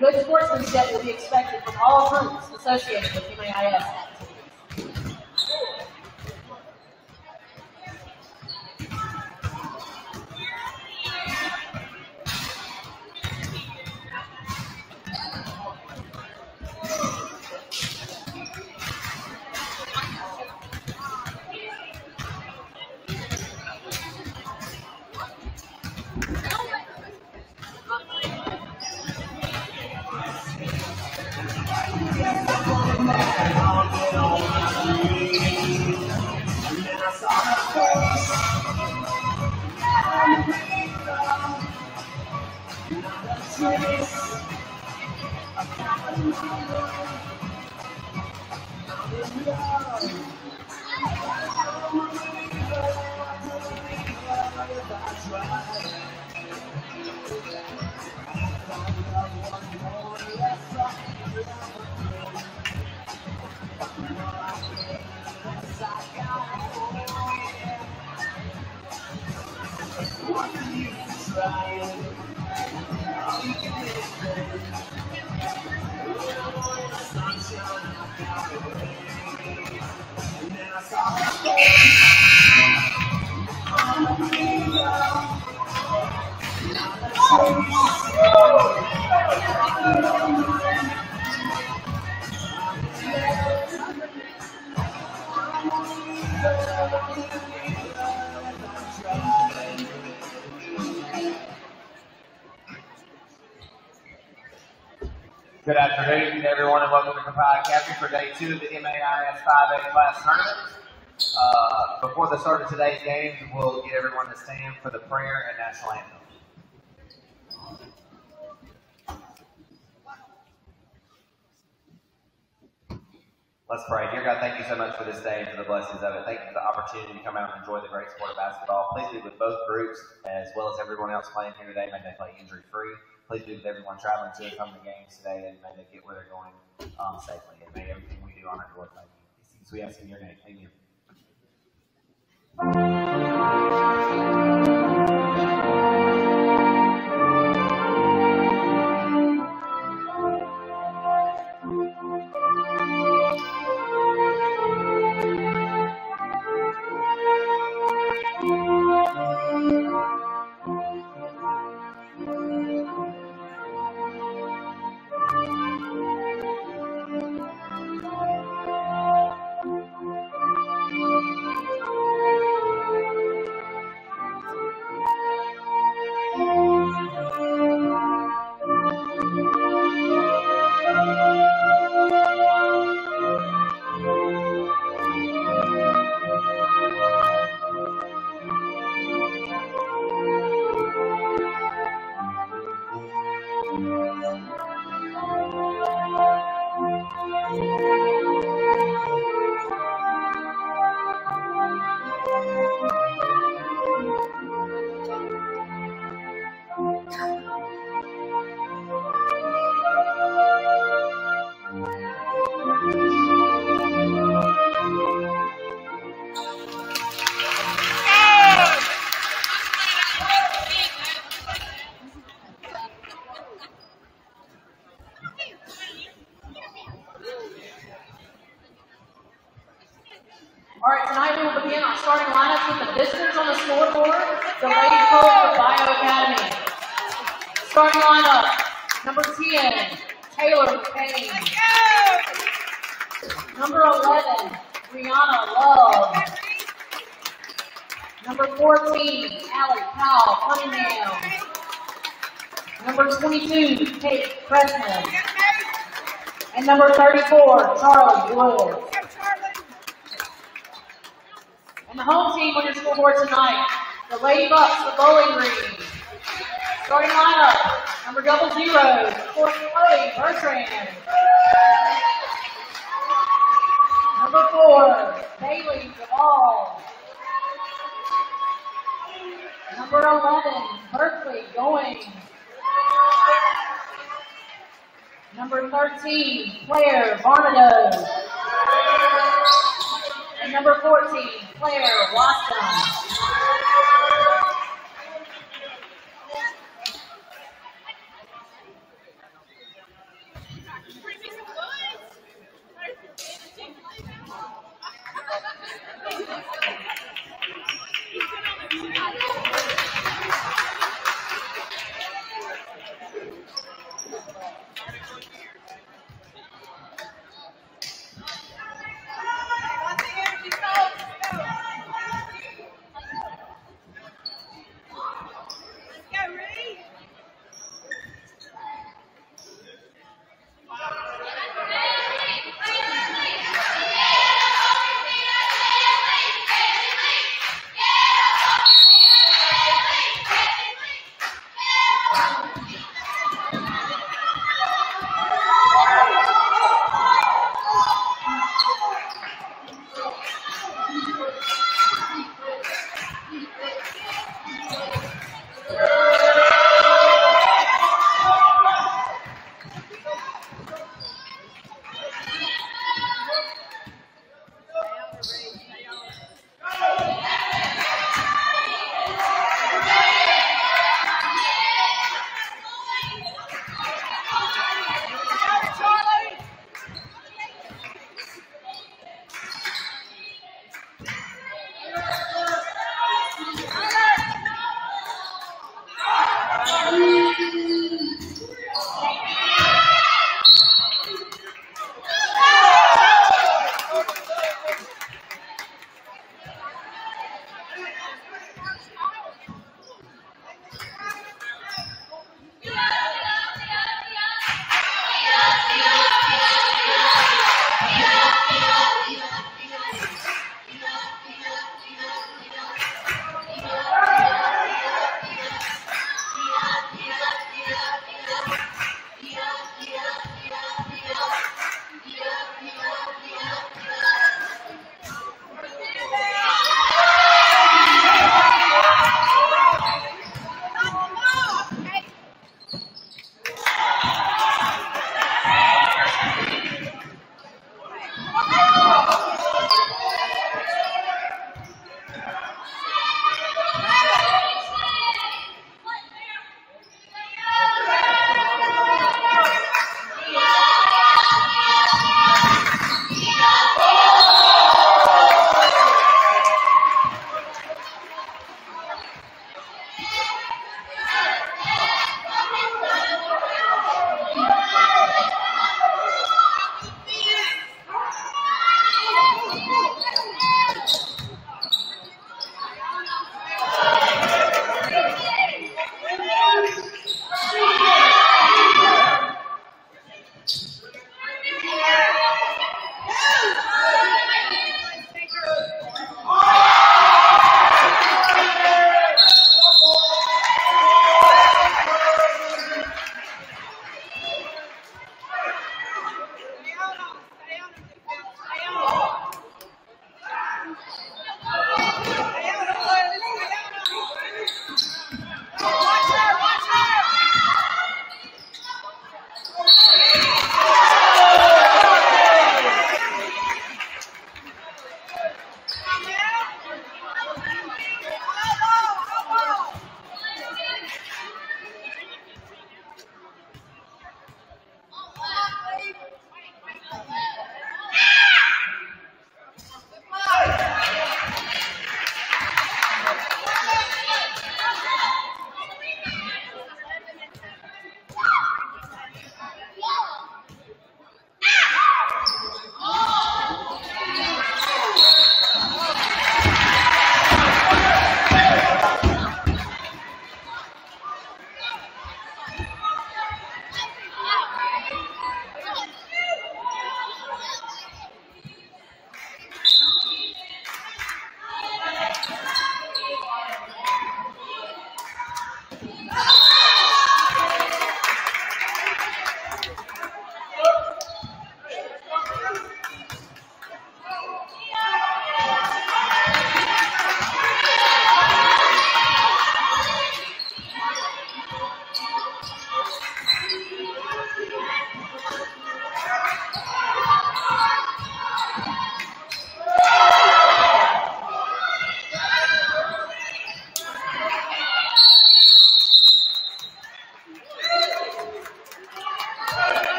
Good Of the MAIS 5A class tournament. Uh, before the start of today's games, we'll get everyone to stand for the prayer and national anthem. Let's pray. Dear God, thank you so much for this day and for the blessings of it. Thank you for the opportunity to come out and enjoy the great sport of basketball. Please be with both groups as well as everyone else playing here today. May they play injury free. Please be with everyone traveling to and from the games today and may they get where they're going um, safely. And may everything you. Things we ask in your name. Amen.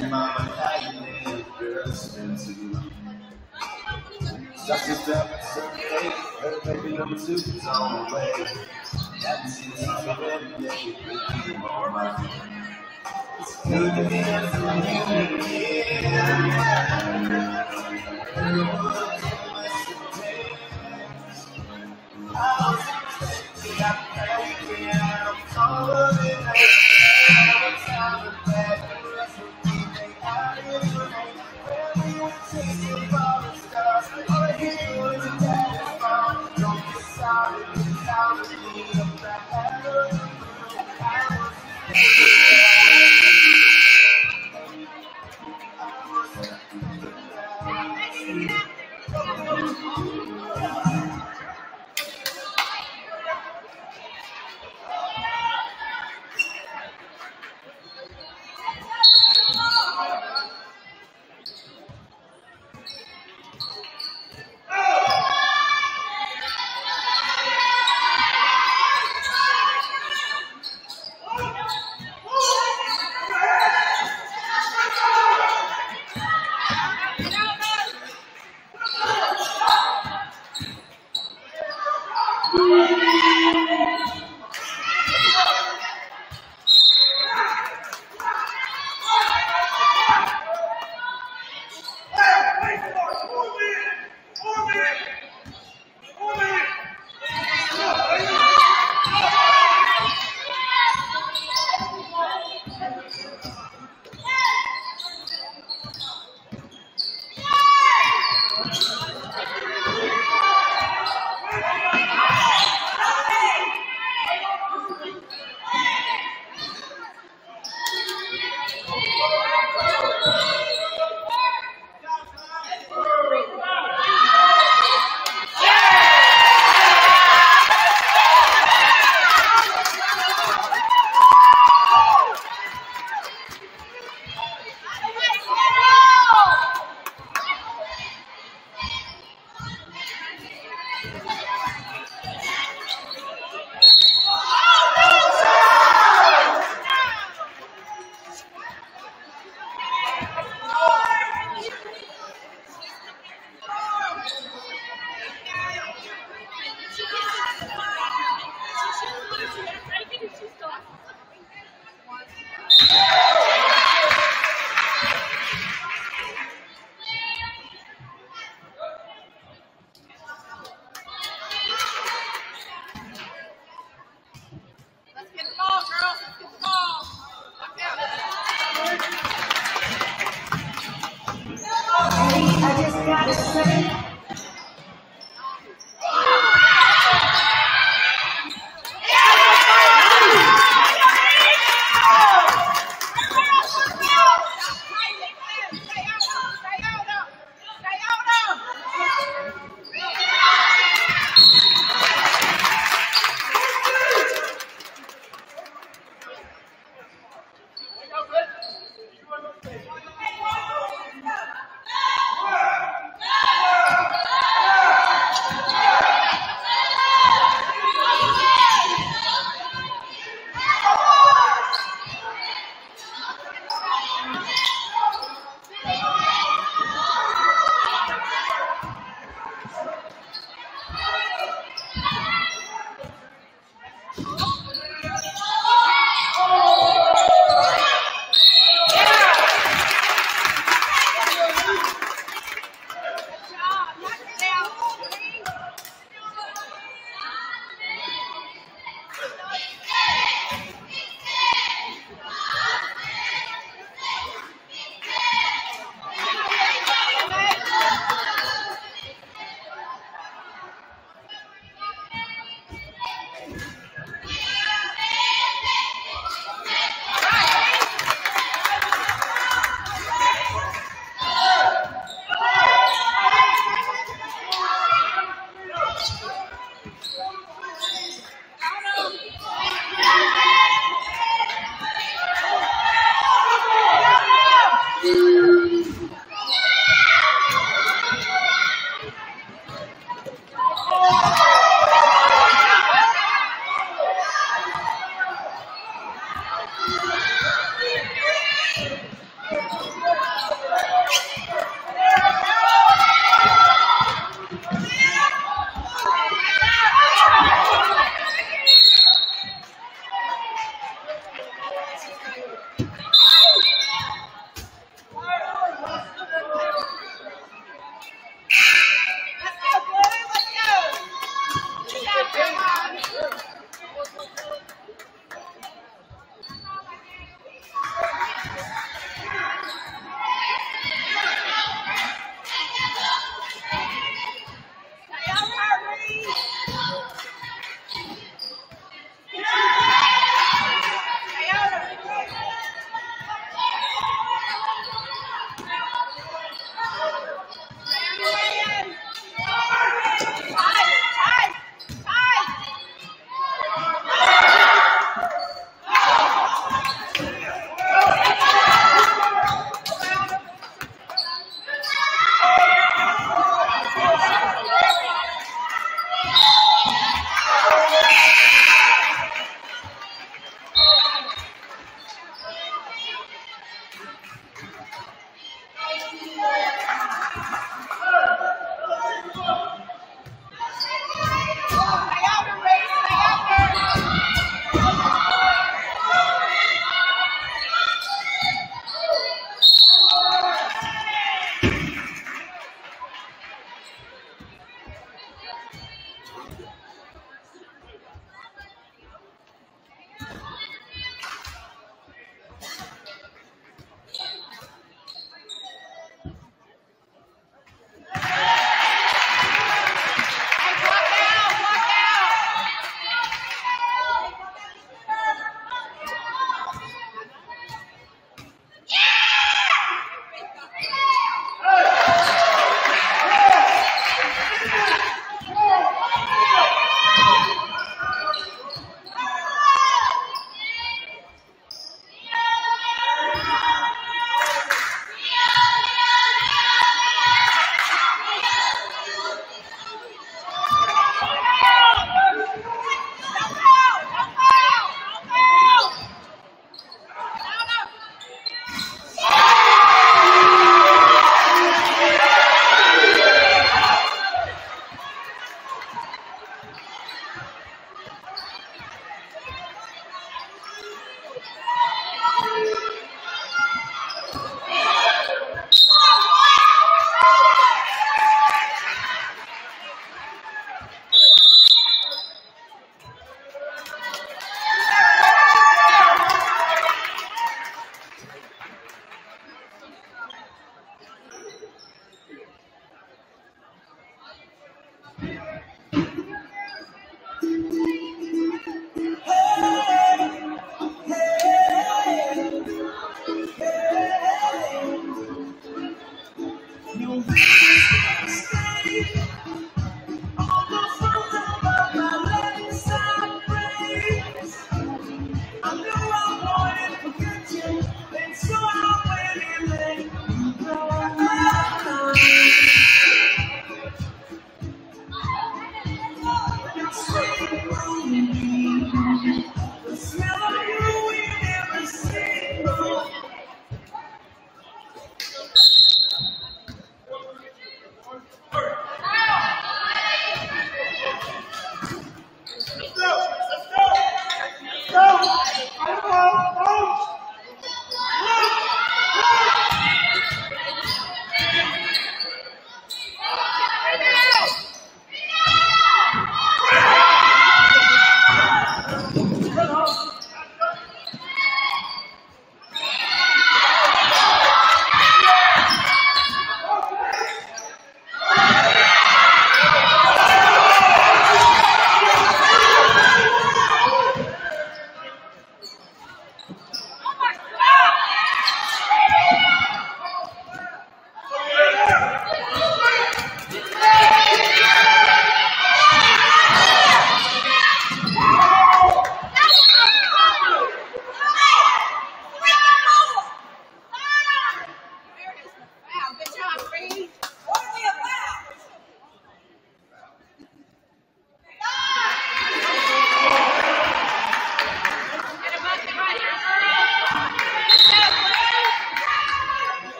Mama, how you name girl, spin to Such a step, survey, her baby number two is on the way. Haven't seen this summer every day, with you on my feet. It's good to be a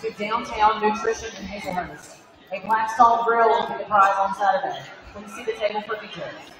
to Downtown Nutrition and Hazlehurst. A Blackstone grill will be the prize on Saturday. Please see the table for details.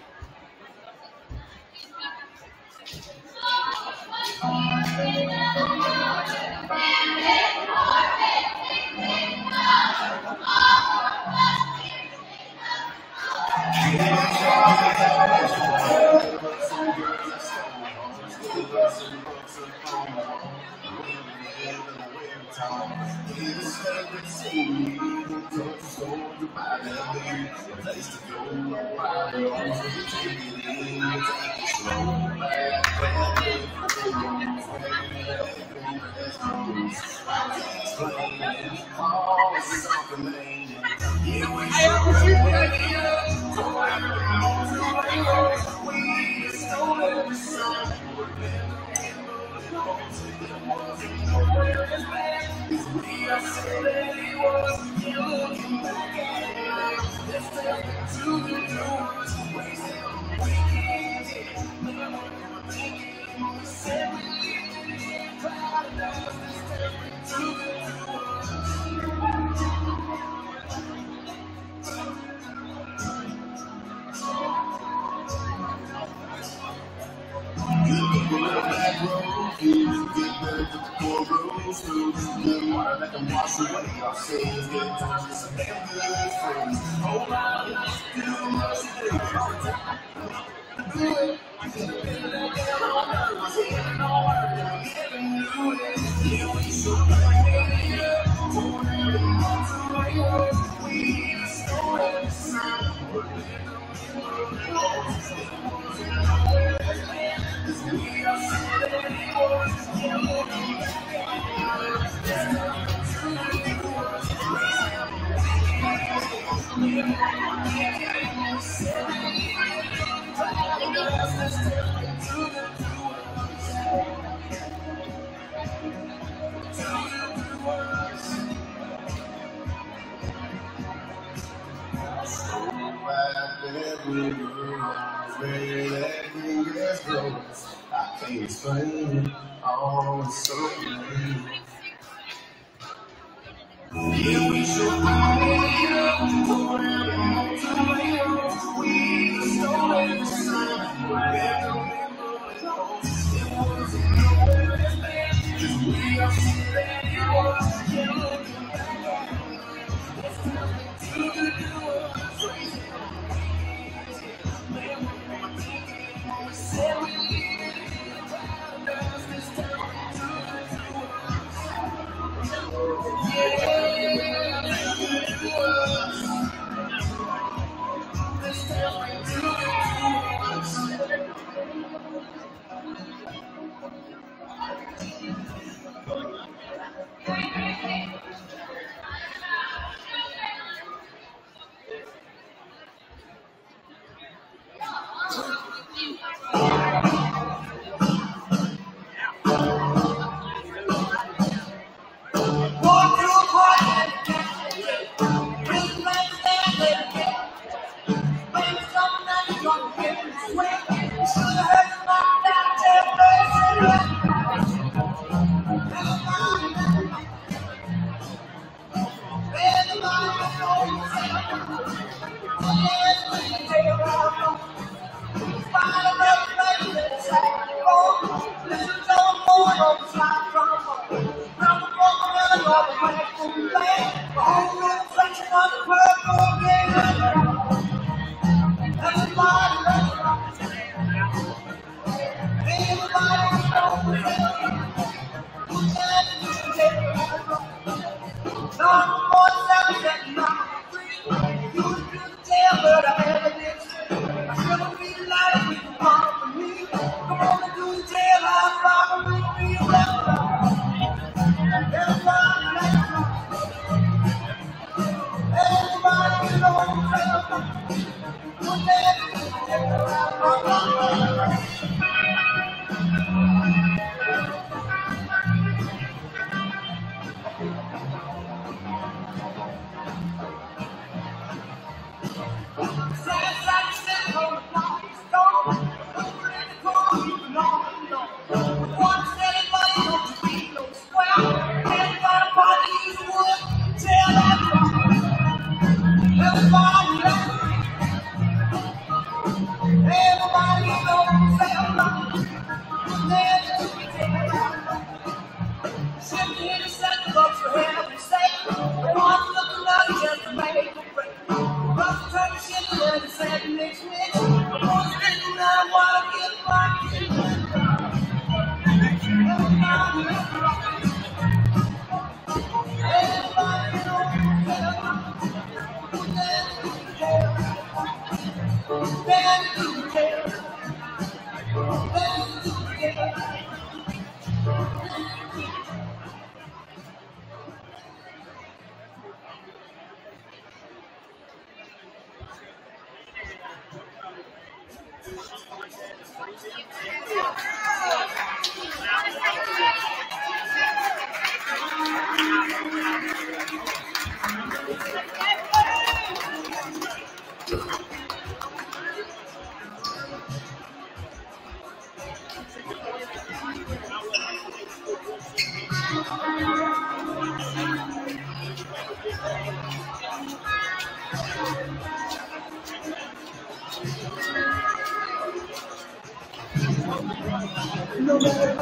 Nobody.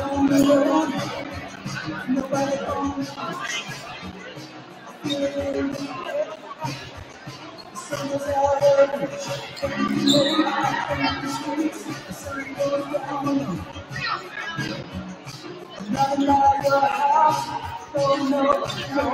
Nobody the. You know streets. The sun goes down. Nothing like your house. Oh no, no,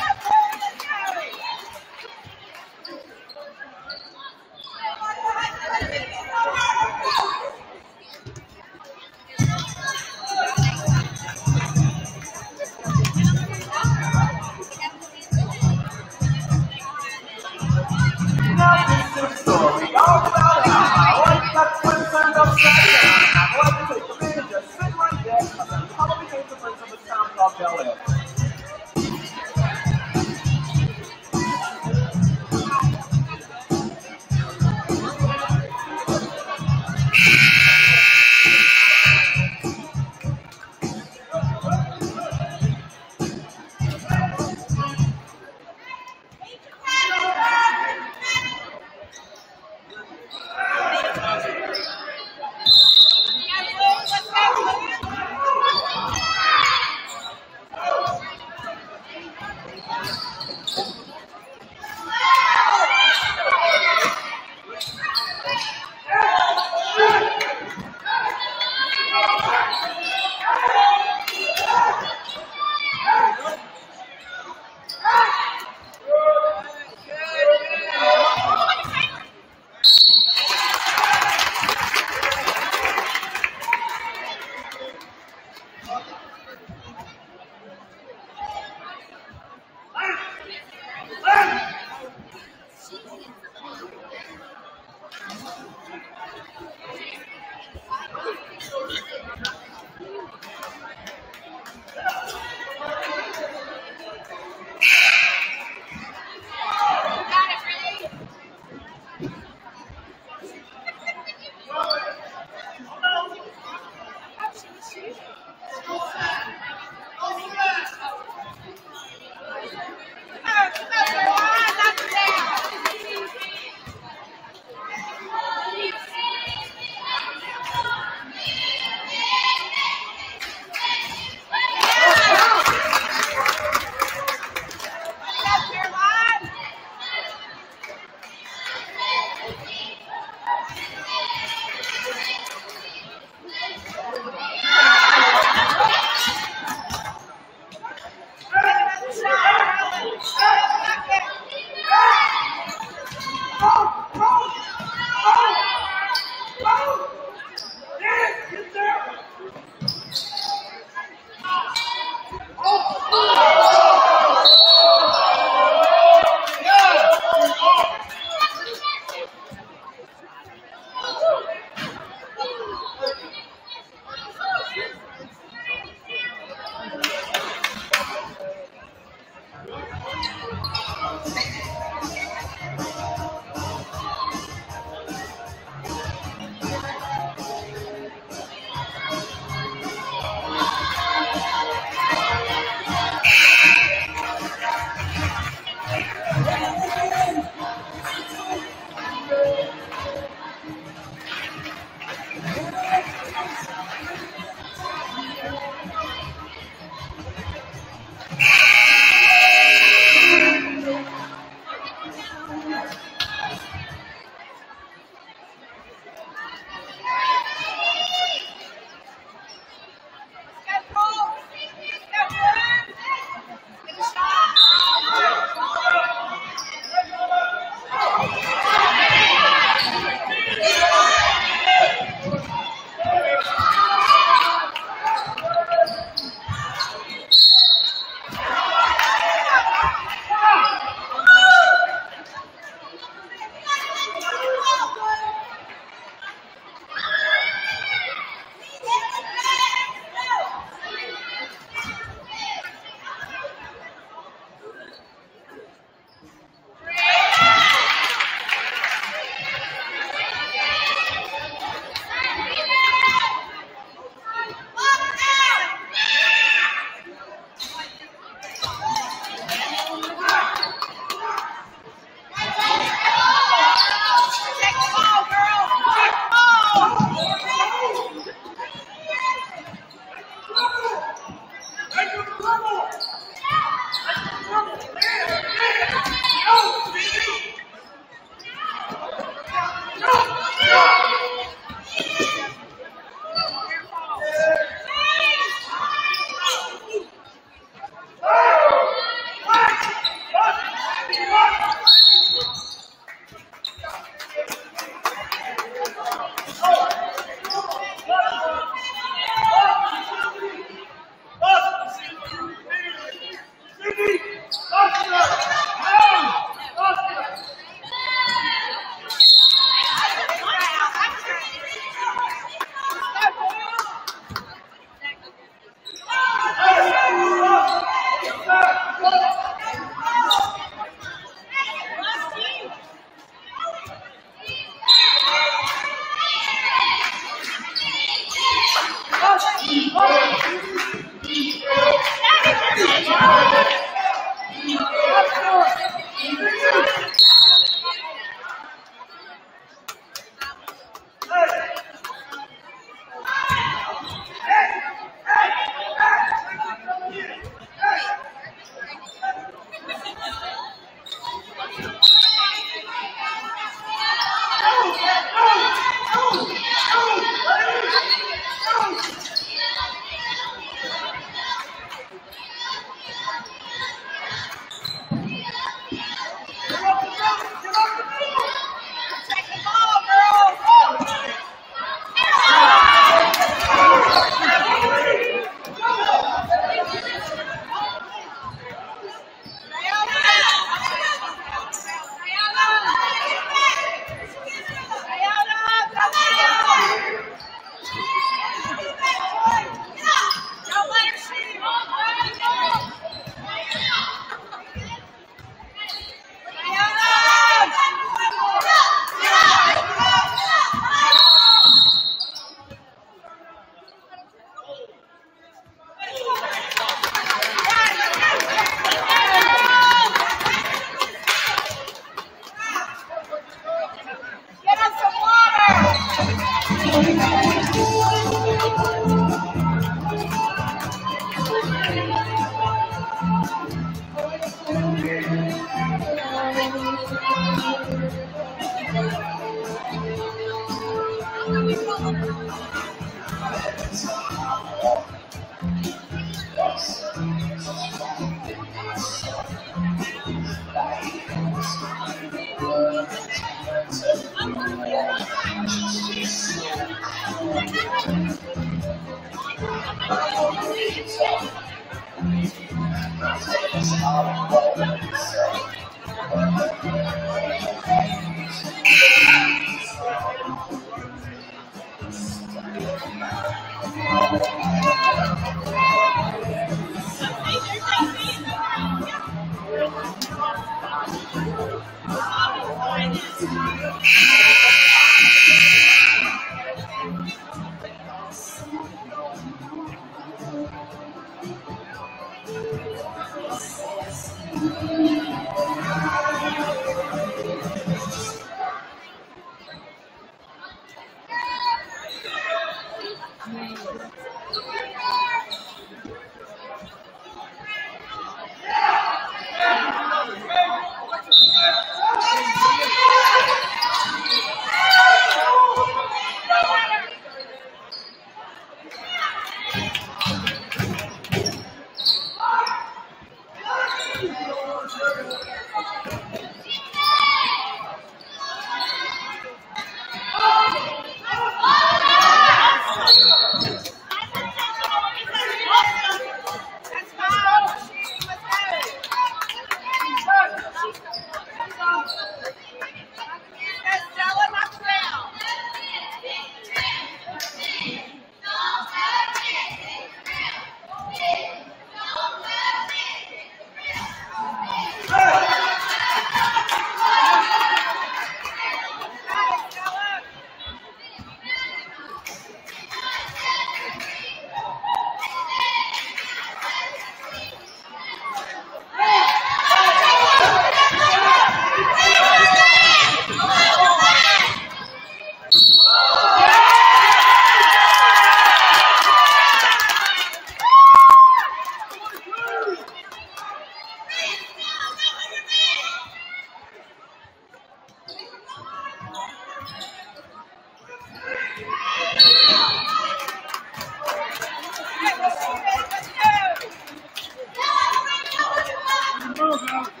Come on now.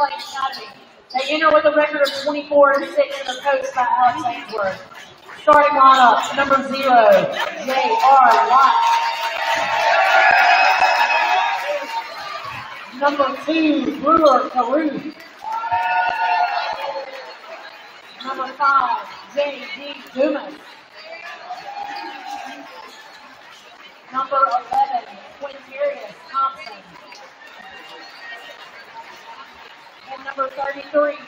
Lane Academy. They enter with a record of 24 to 6 in the post by Alex Ainsworth. Starting lineup, number zero, J.R. White. Number two, Brewer Caruth. Number five, J.D. Dumas. Number 11, Quintarius Thompson. Number 33,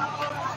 Thank.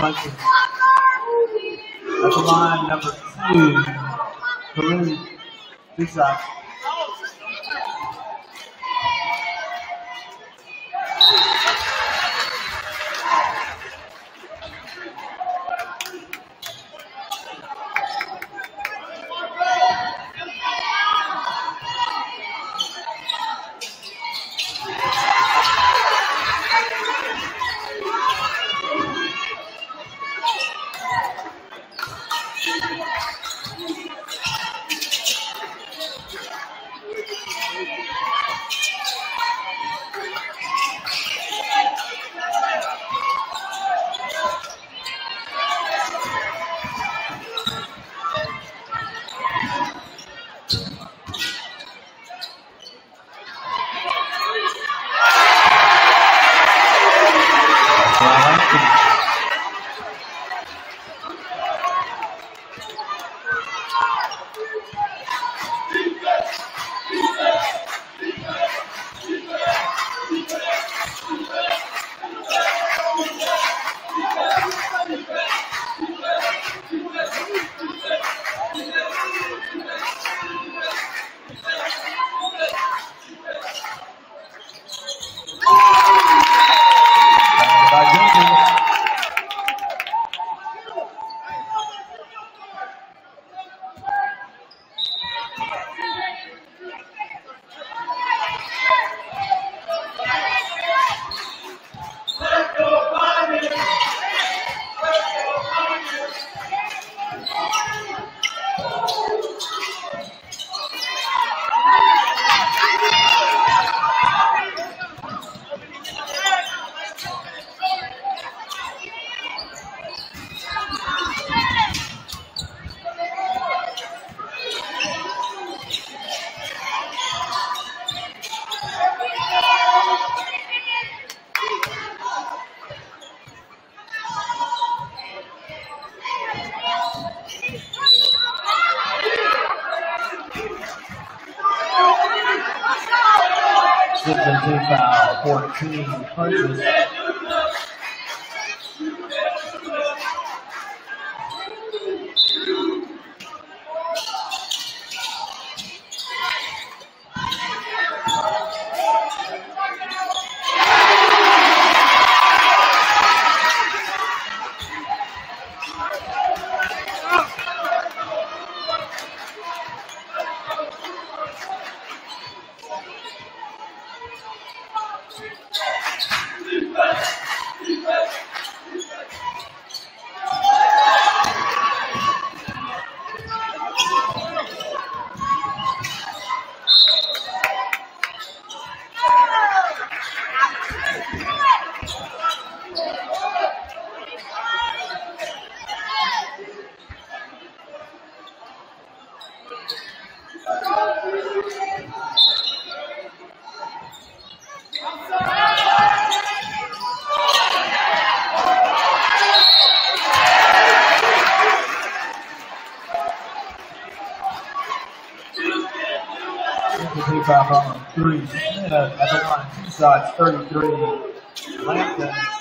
14 punches. At the line, number two, Kareem Fisak. Team on three. Smith at the line, two sides, 33. Lampton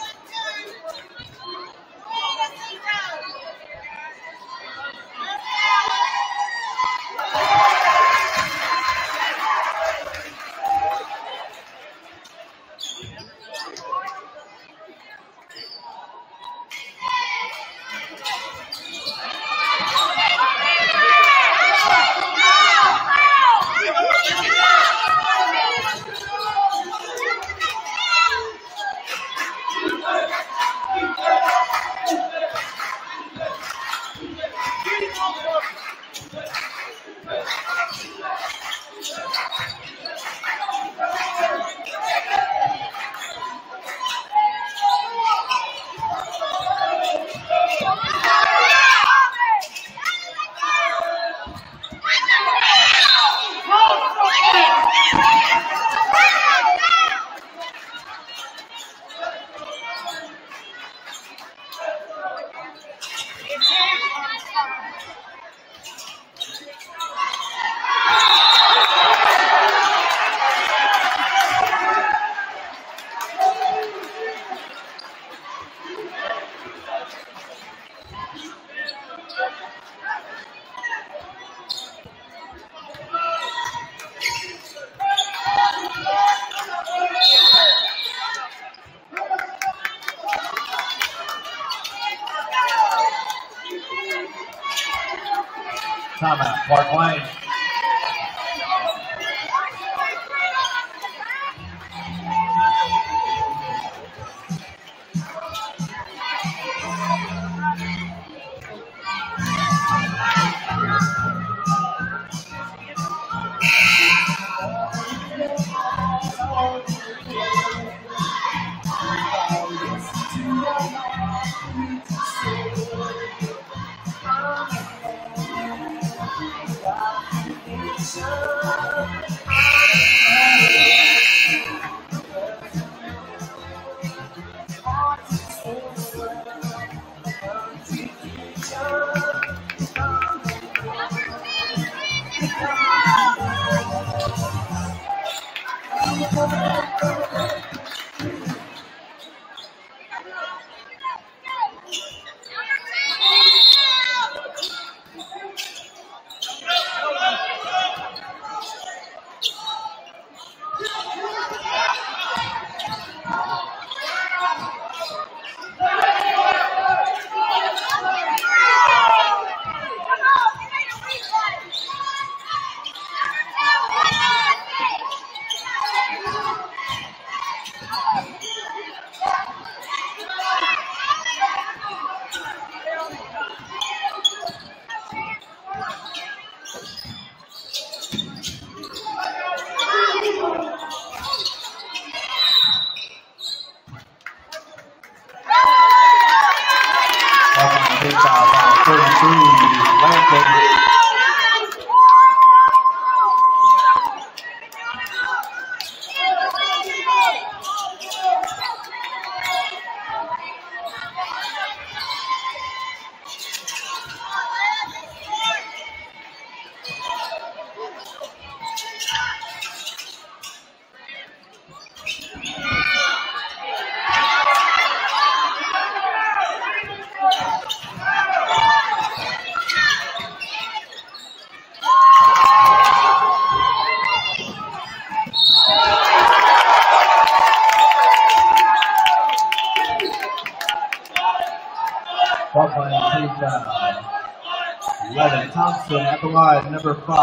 line,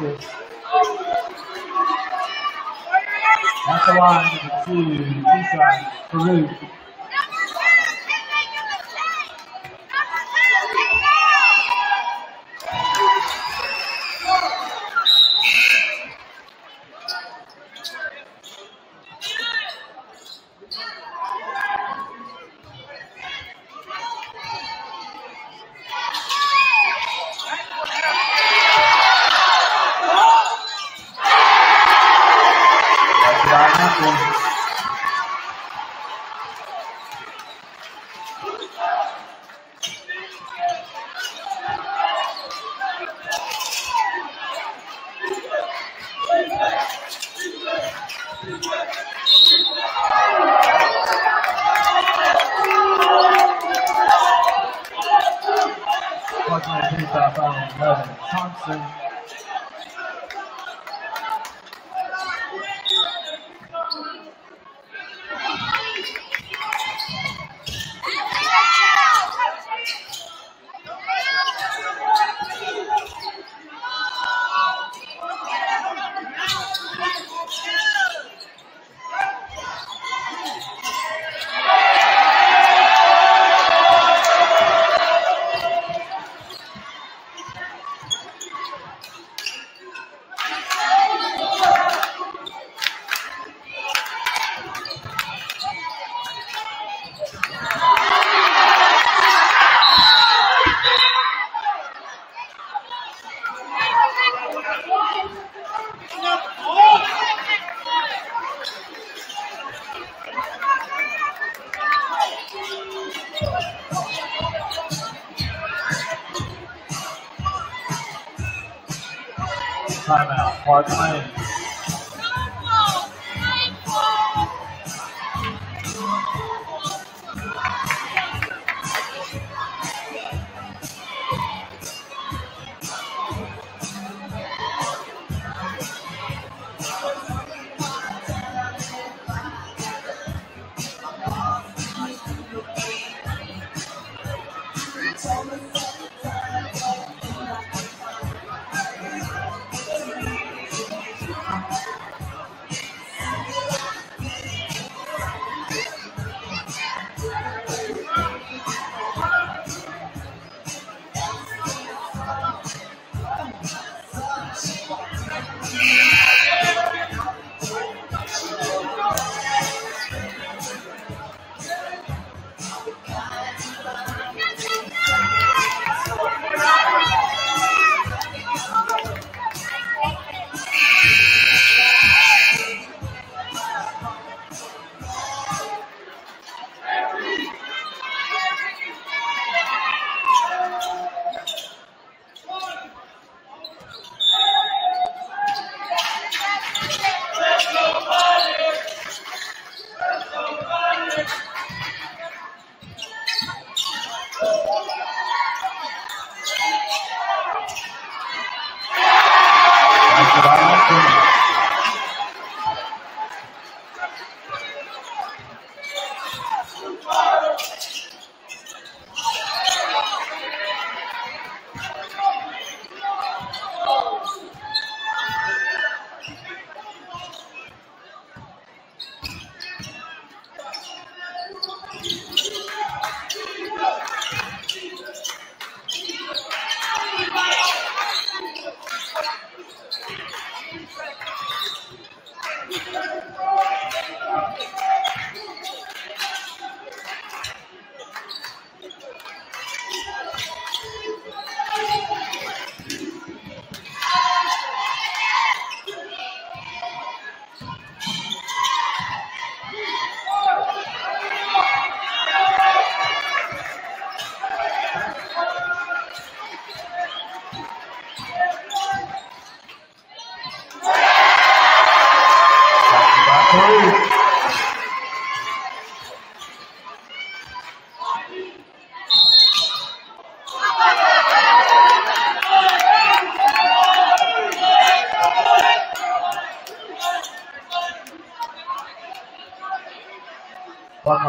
punches. At the line, number two,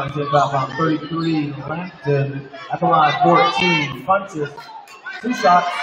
Buckline to about round 33. Lampton at the line 14. Punches. Two shots.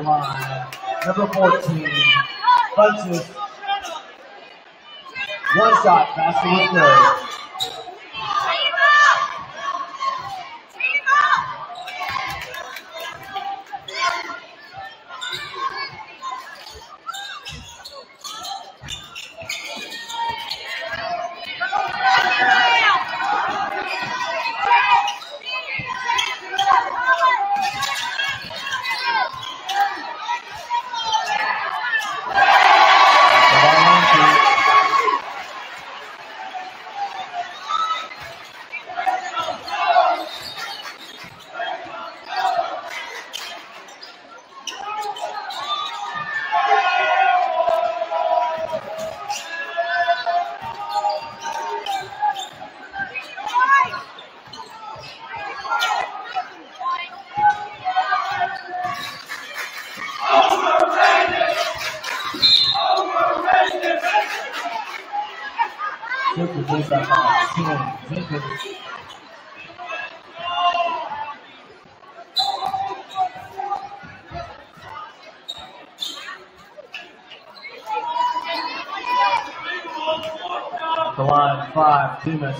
Line. Number 14, Bunches. One shot, basket is good. Dumas.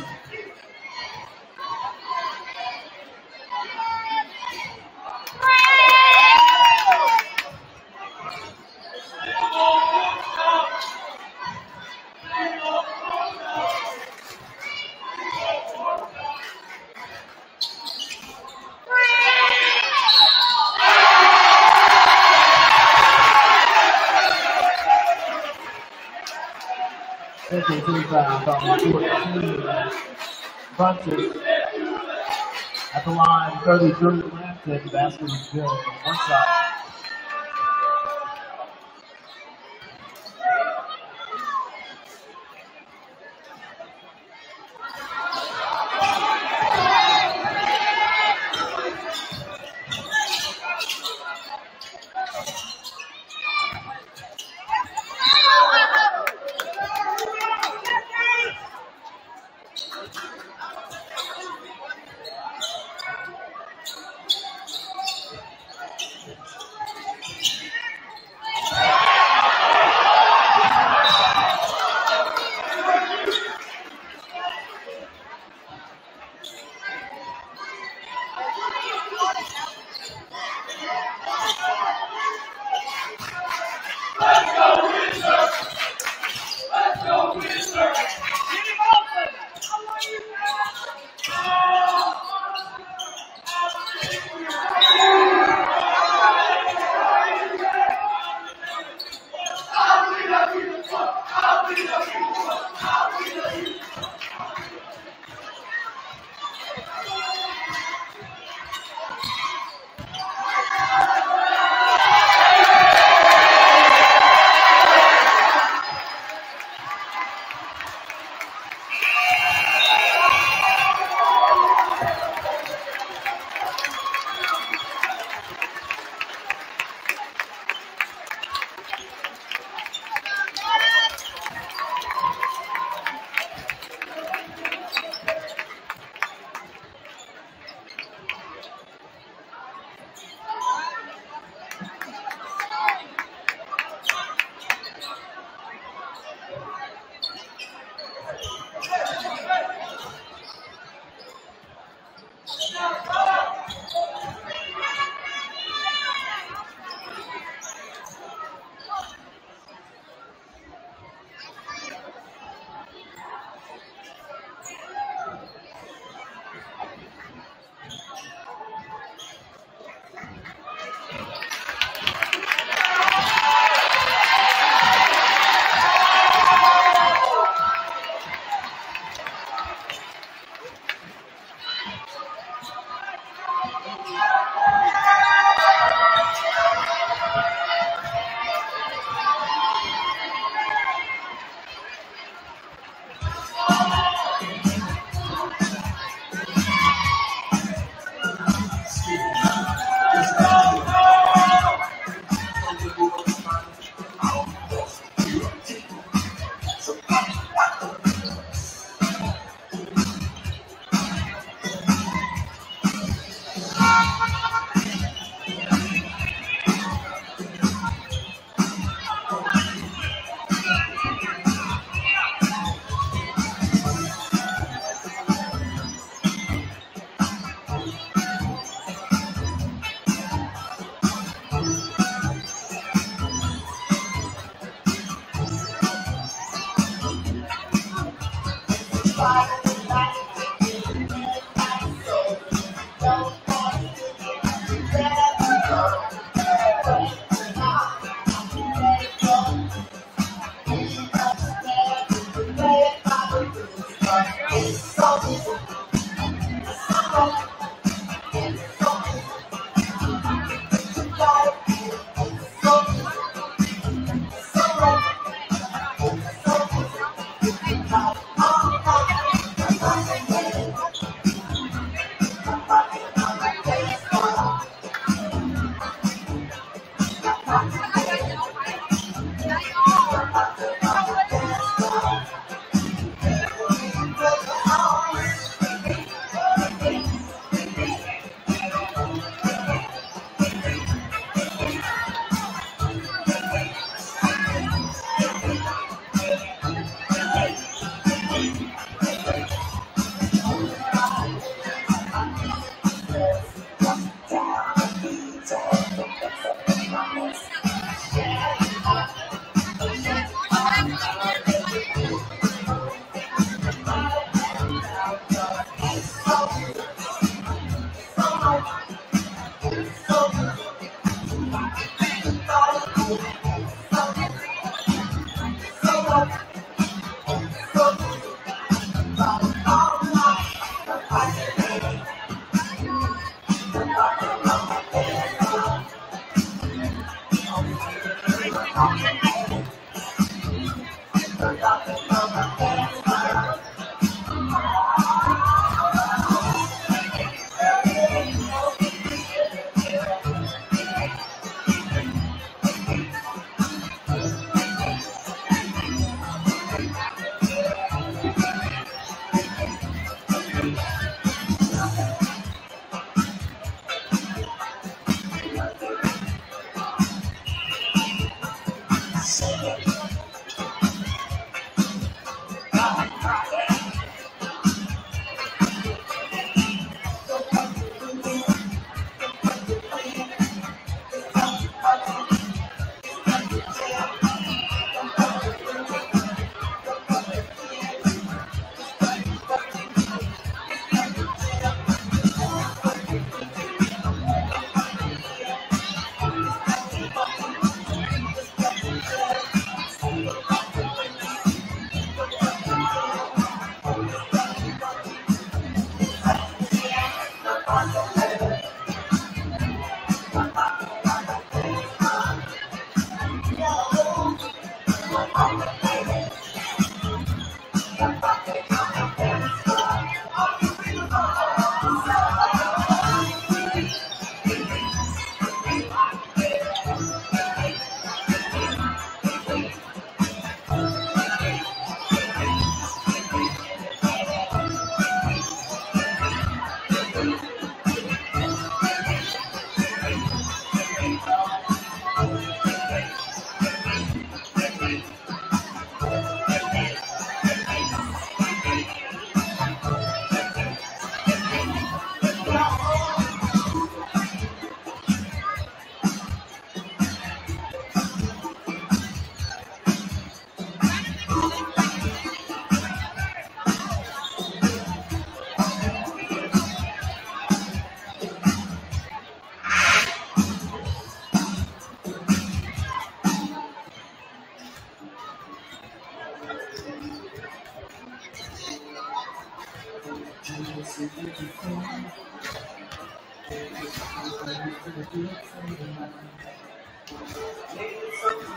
Second foul from 14 bunches at the line, 33 left, and the basket is good. One side.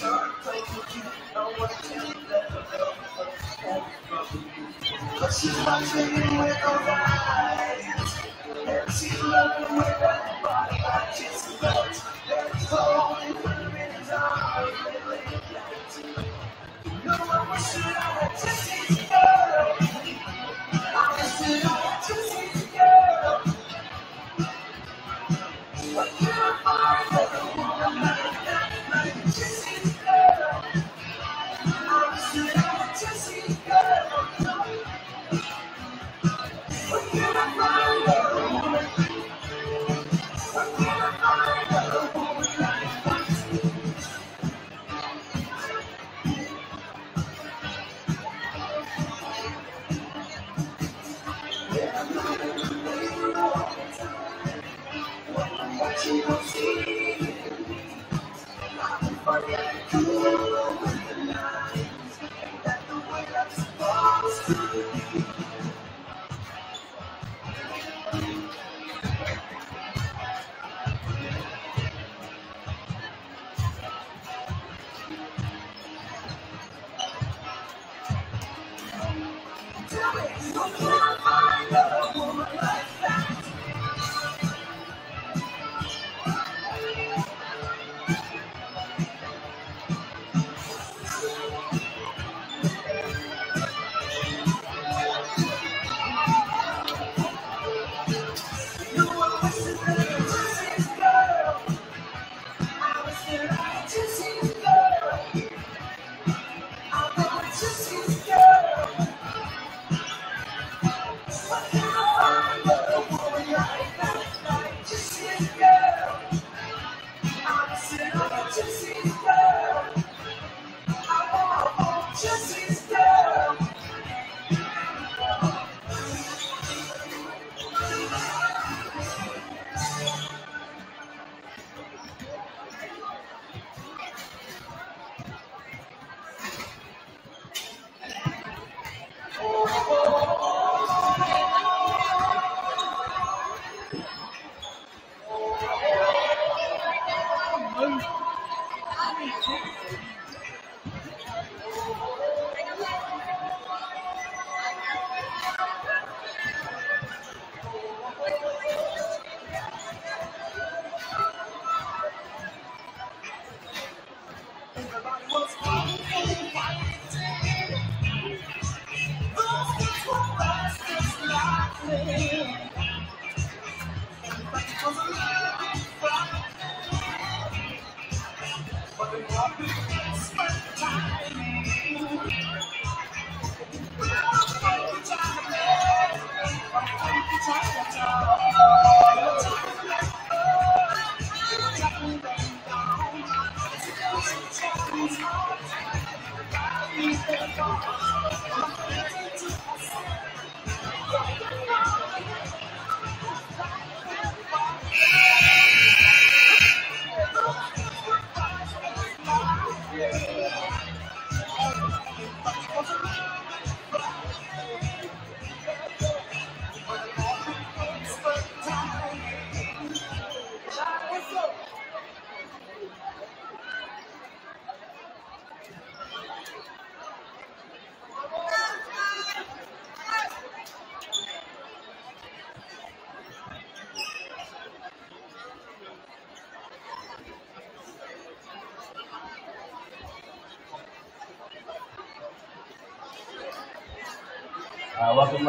She's watching me with her eyes And she's loving with her body I just felt There's in his arms You. know I wish that I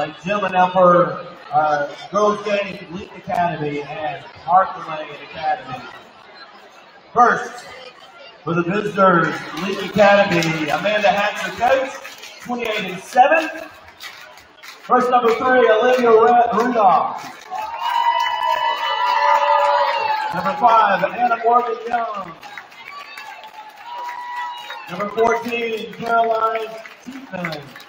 ladies and gentlemen, now for uh, girls game, Leake Academy and Hartland Lane Academy. First, for the visitors, Leake Academy, Amanda Hatcher, coach, 28 and 7. First, number three, Olivia Rudolph. Number five, Anna Morgan Young. Number 14, Caroline Teetman.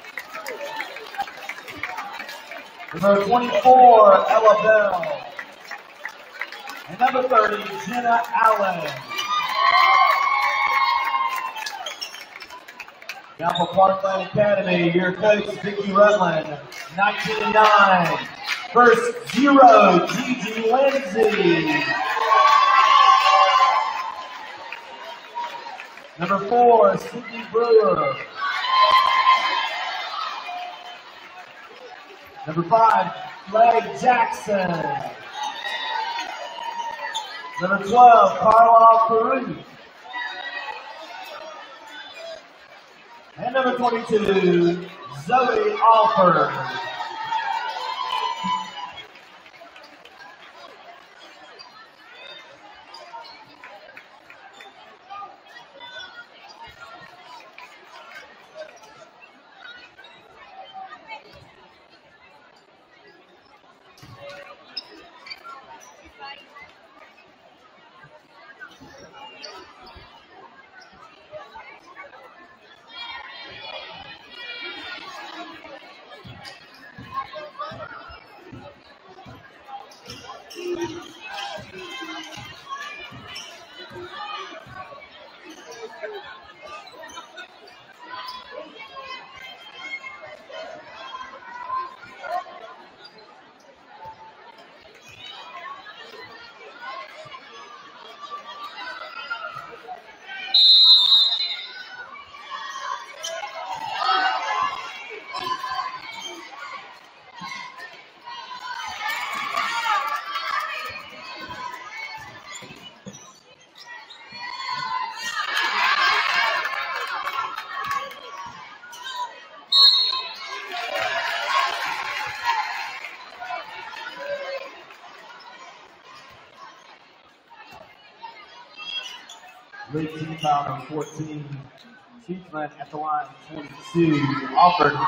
Number 24, Ella Bell. And number 30, Jenna Allen. For Parklane Academy, your coach, Vicki Rutland, 19 and 9. First, zero, Gigi Lindsay. Number four, Sydney Brewer. Number five, Greg Jackson. Number 12, Carla Peru. And number 22, Zoe Alford. Foul number 14. Chiefland at the line, 22. Offered.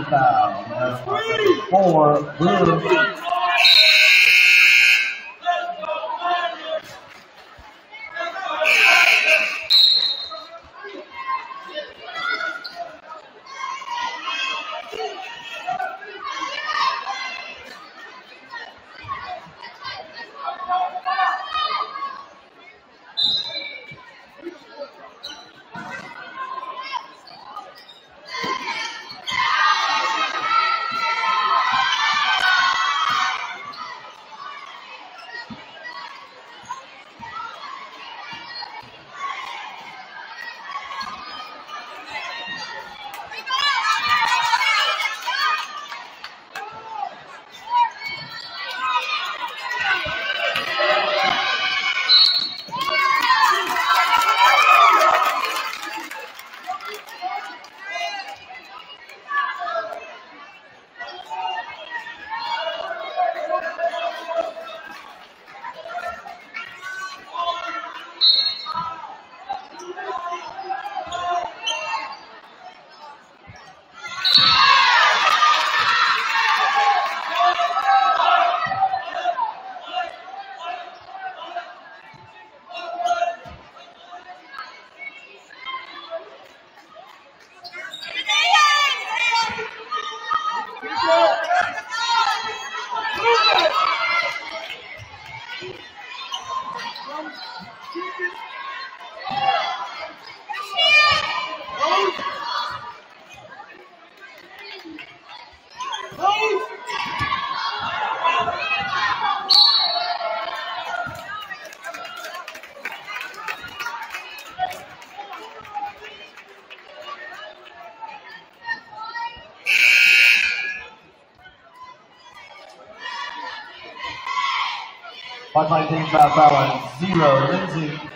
Uh, four Blue Team foul foul line zero. Lindsay.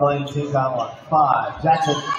Lane team down one. Five. Jackson.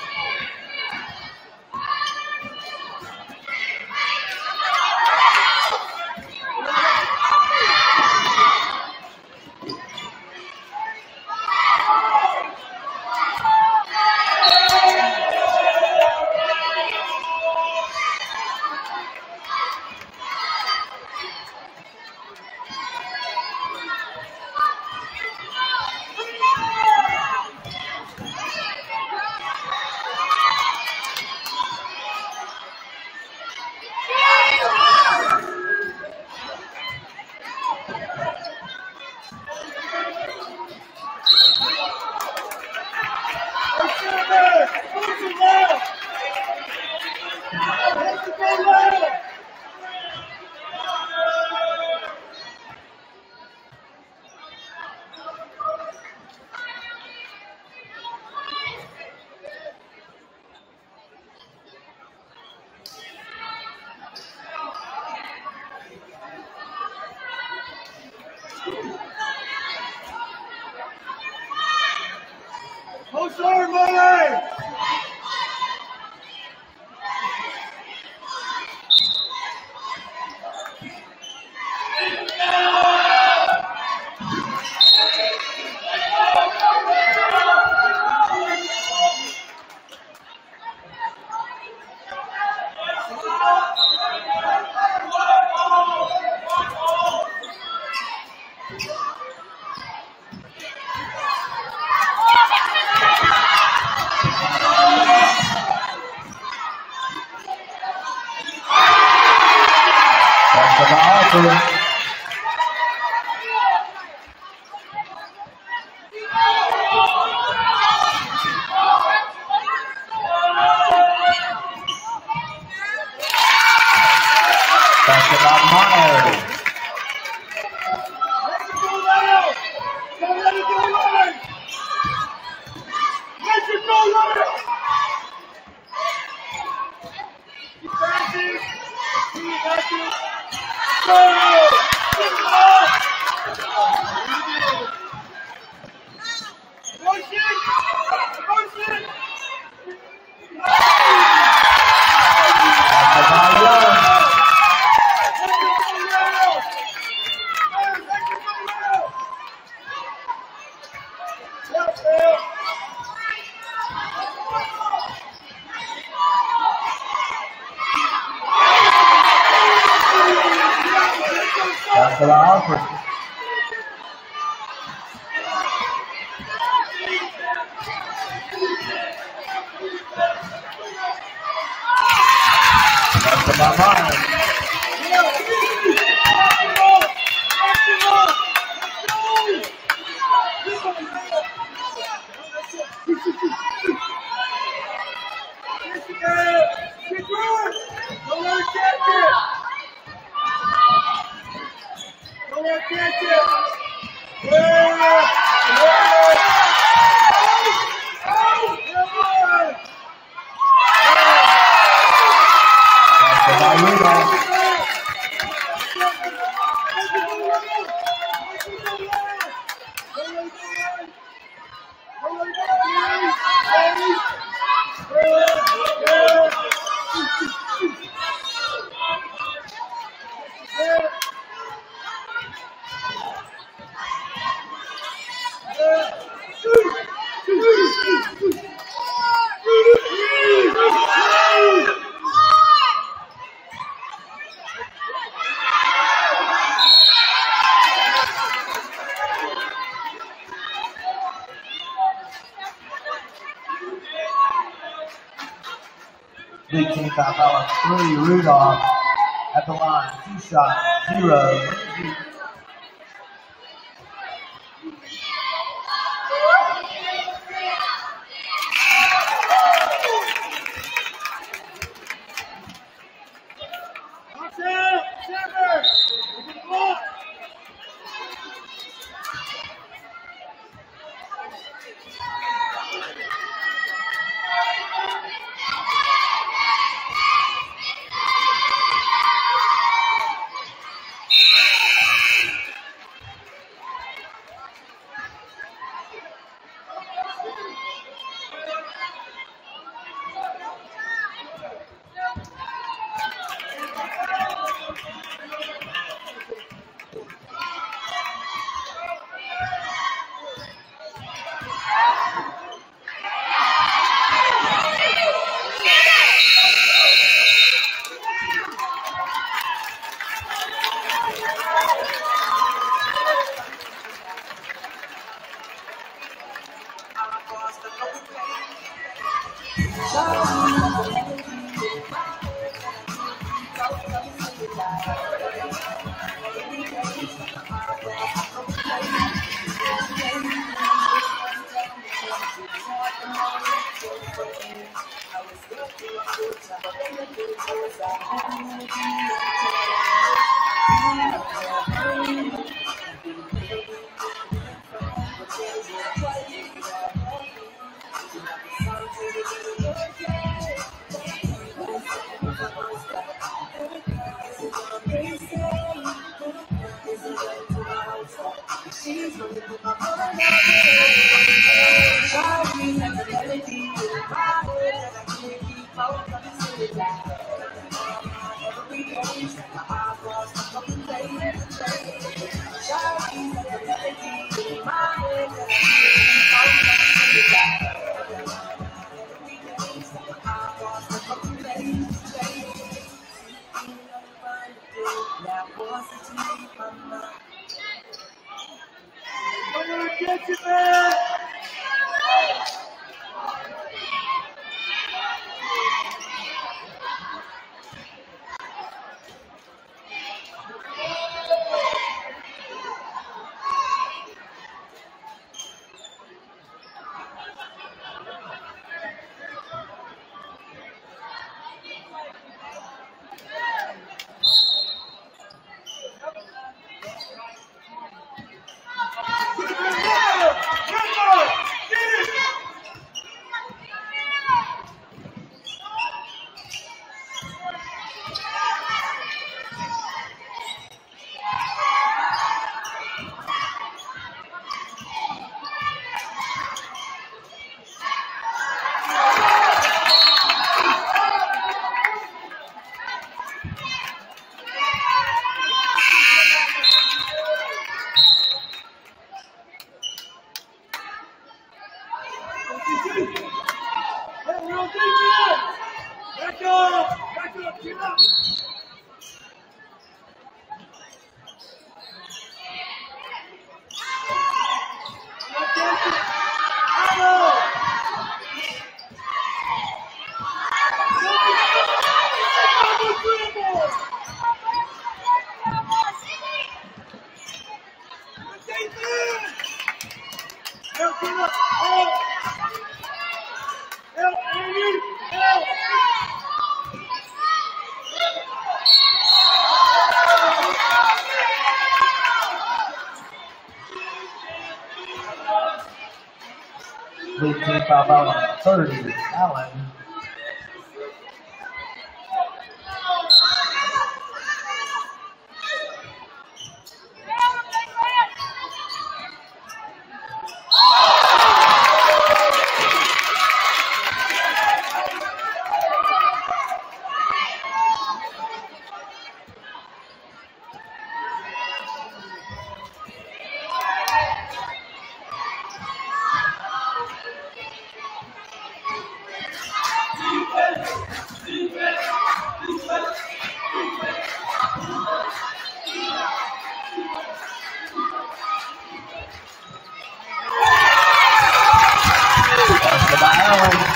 Top out Curly Rudolph at the line. Two shots, zero. Lead team foul out on 30. Allen. Basket by Allen.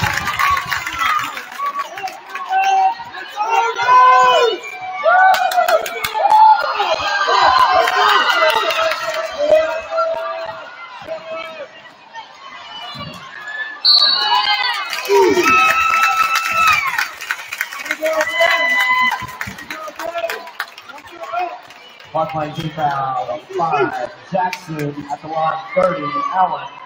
Clock line two foul. Five. Jackson at the line. 30. Allen.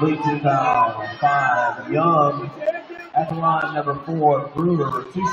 Two foul. Five. Young at the line. Number four. Brewer. Two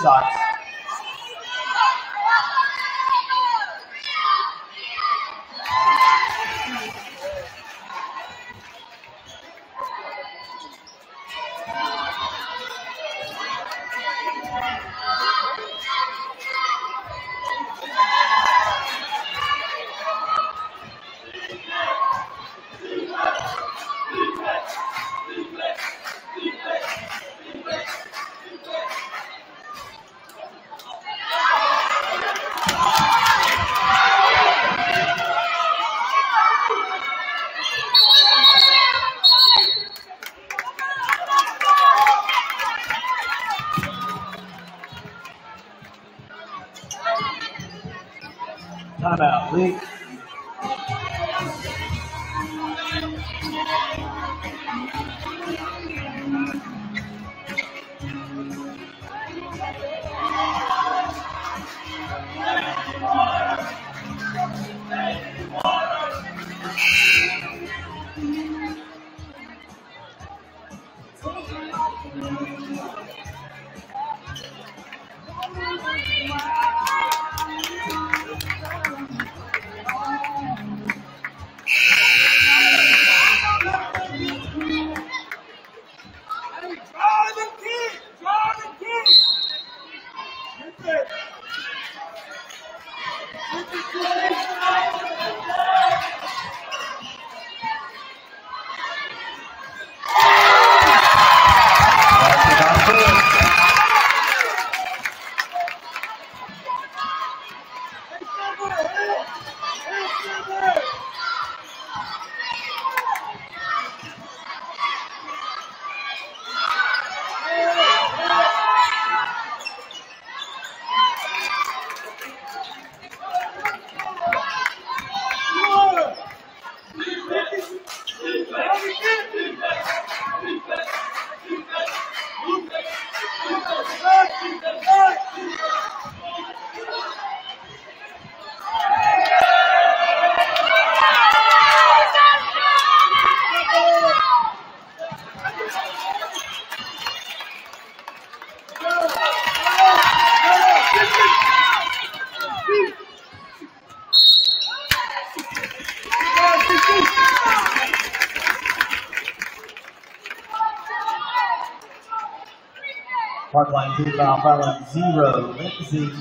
shots. Parklane two foul, zero, Lindsay.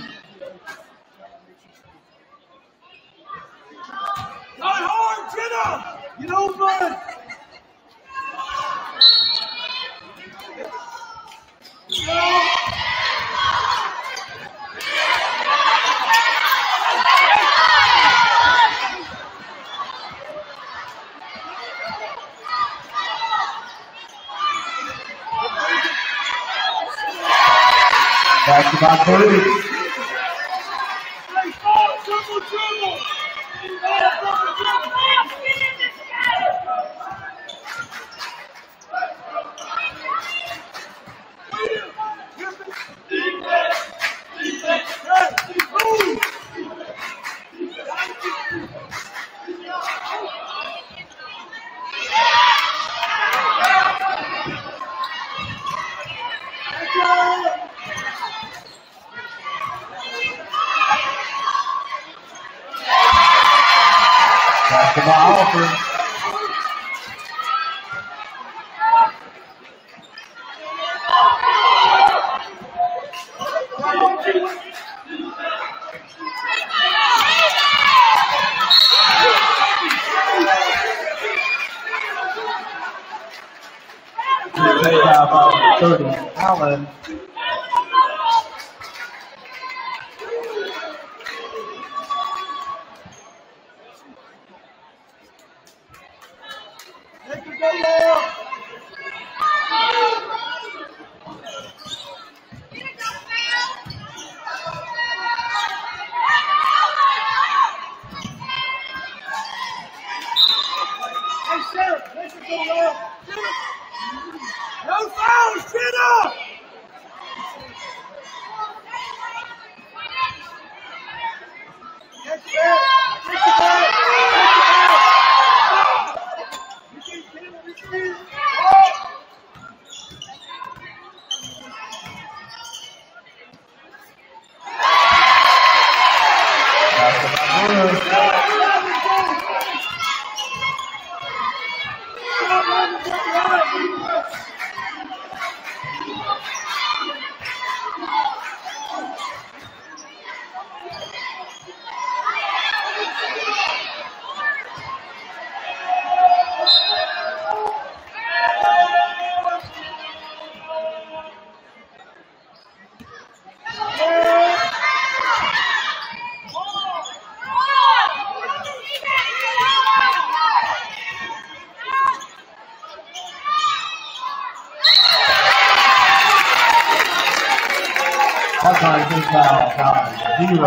Not hard, Jenna! You know, bud! Basketball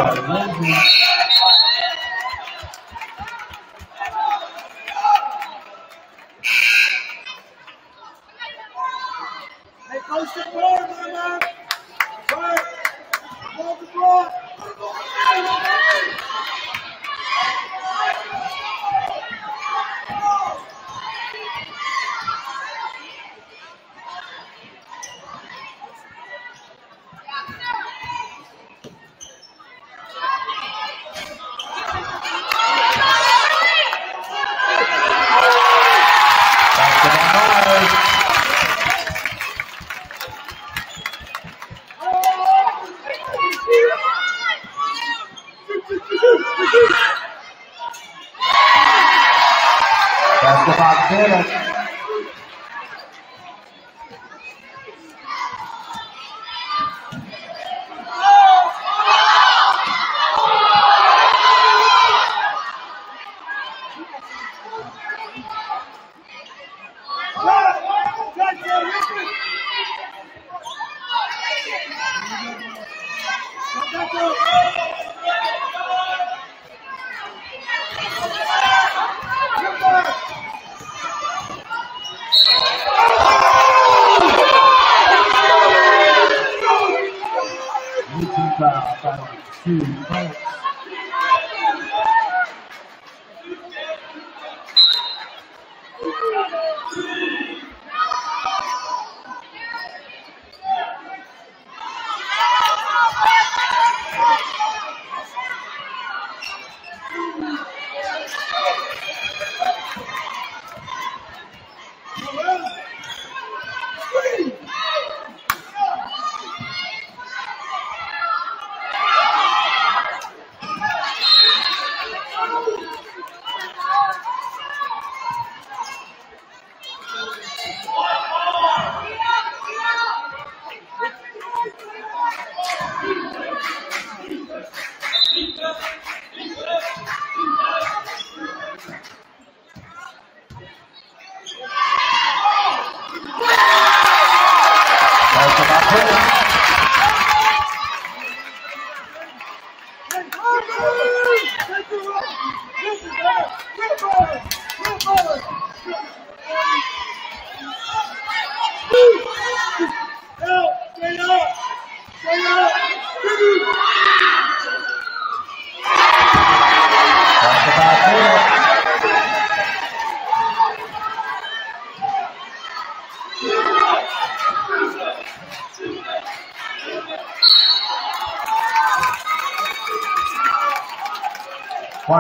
two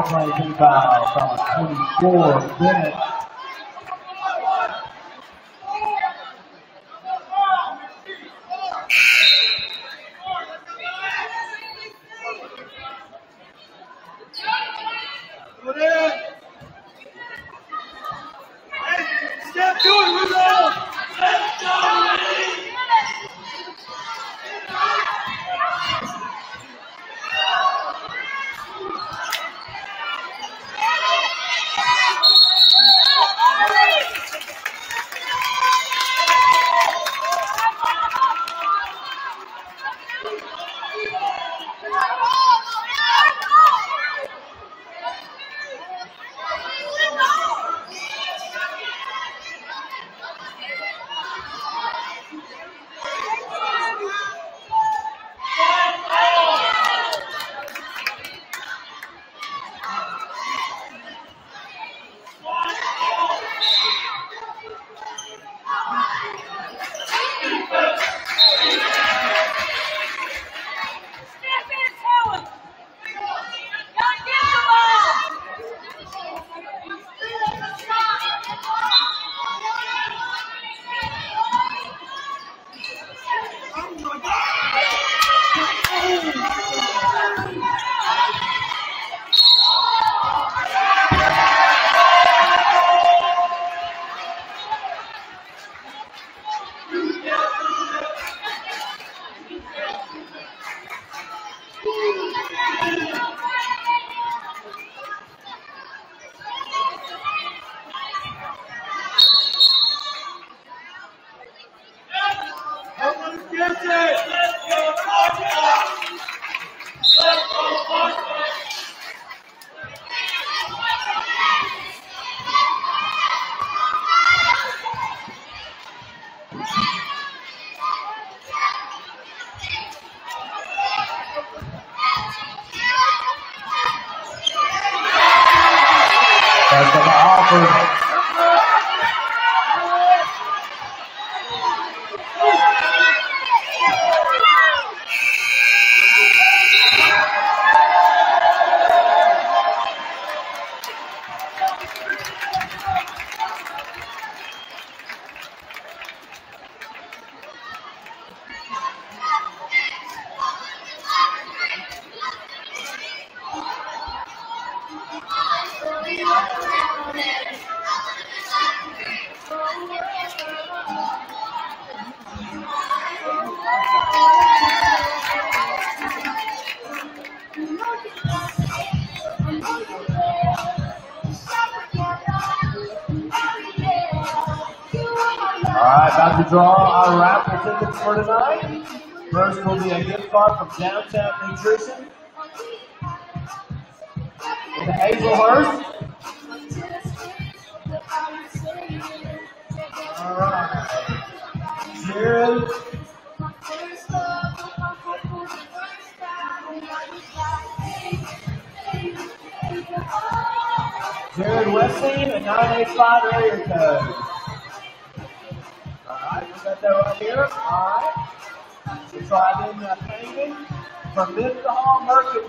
play foul from 24 Bennett. Card from Downtown Nutrition. In market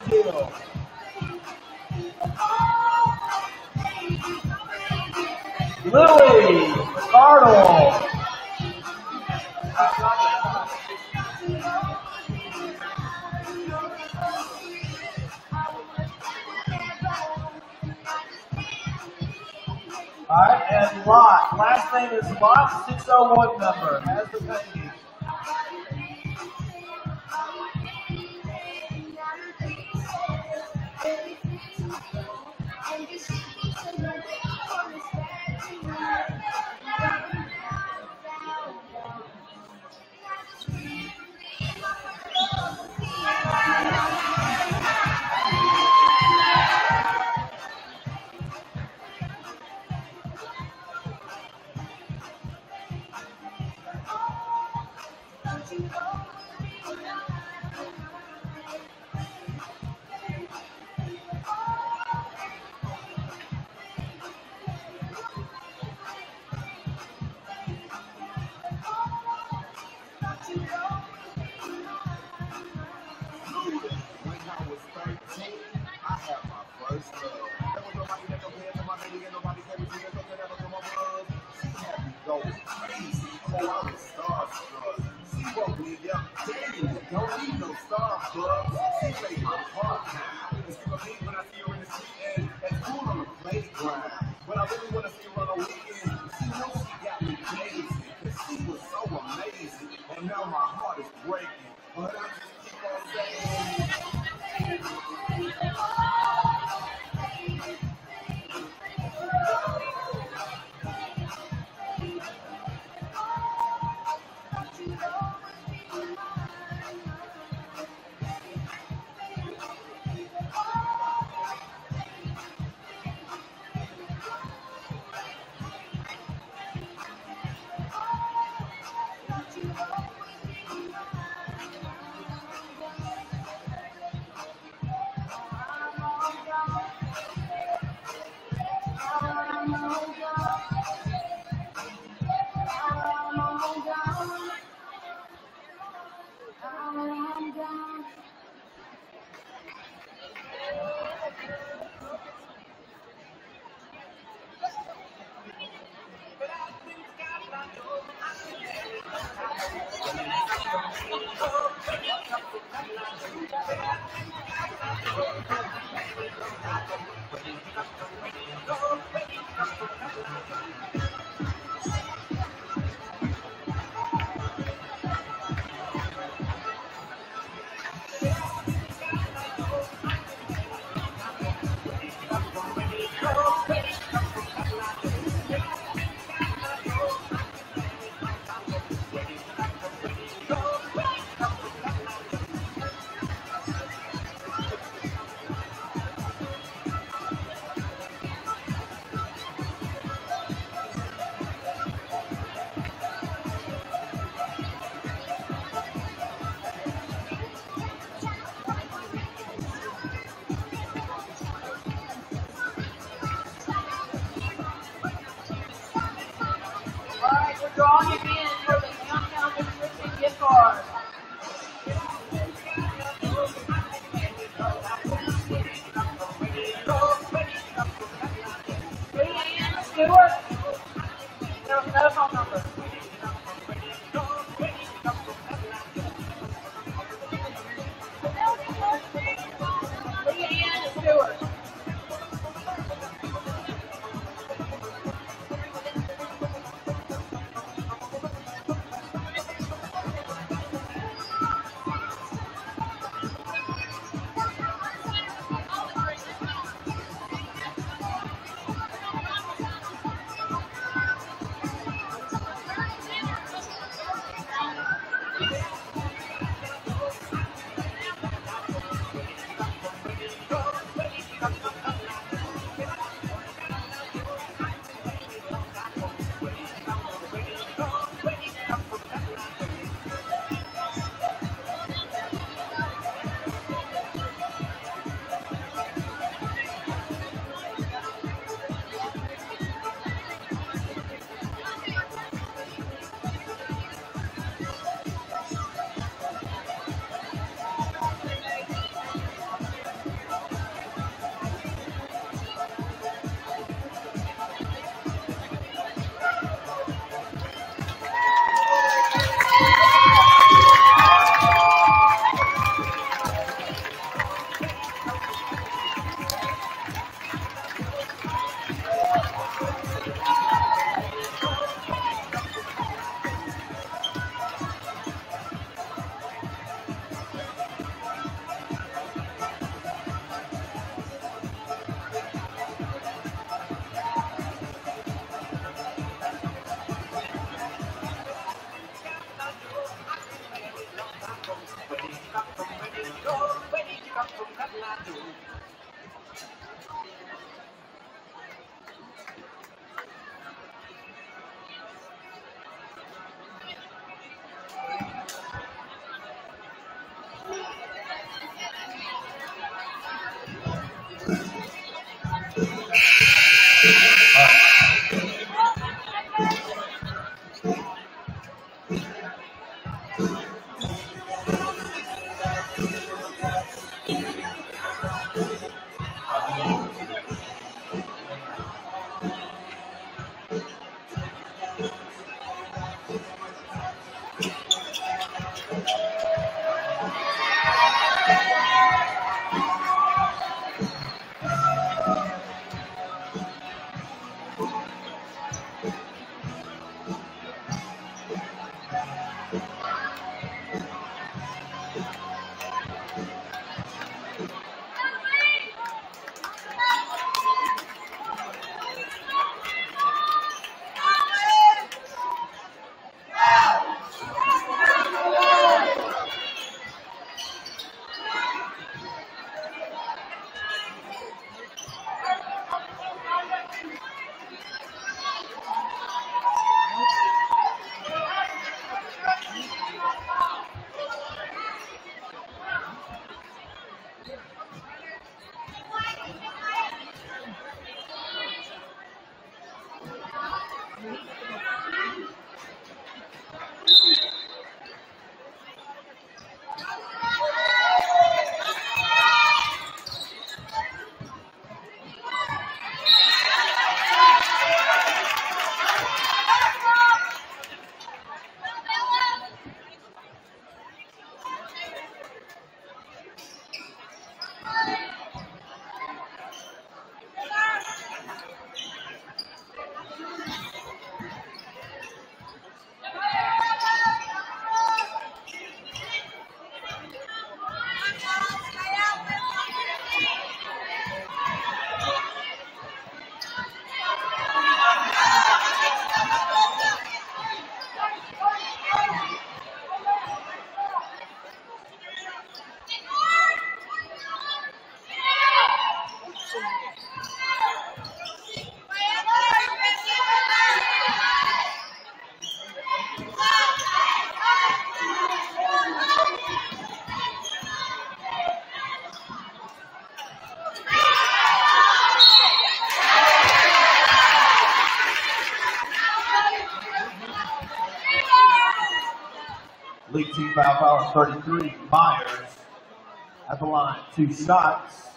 team foul power 33. Myers at the line. Two shots.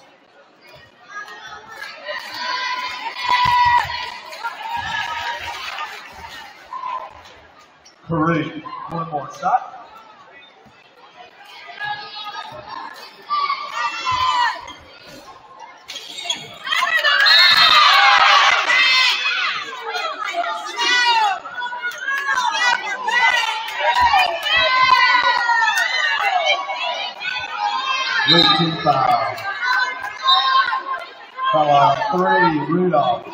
Peru, one more shot. Leake team foul. Foul three, Rudolph.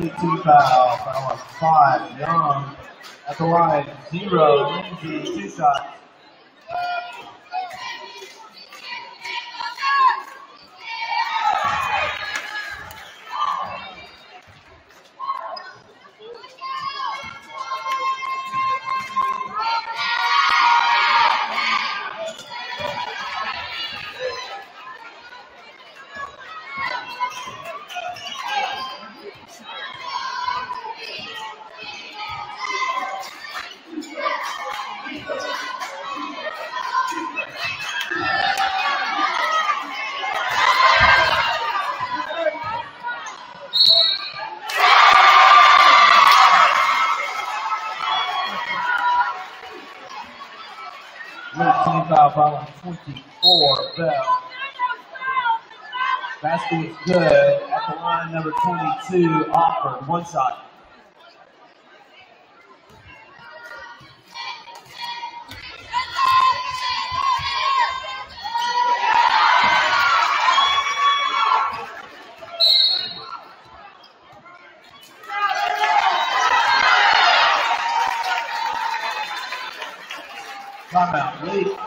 Leake team foul. Foul on five, Young at the line. Zero, Lindsay, two shots. Leake 24, Bell. Basket is good. At the line, number 22, Offord, one shot. Timeout.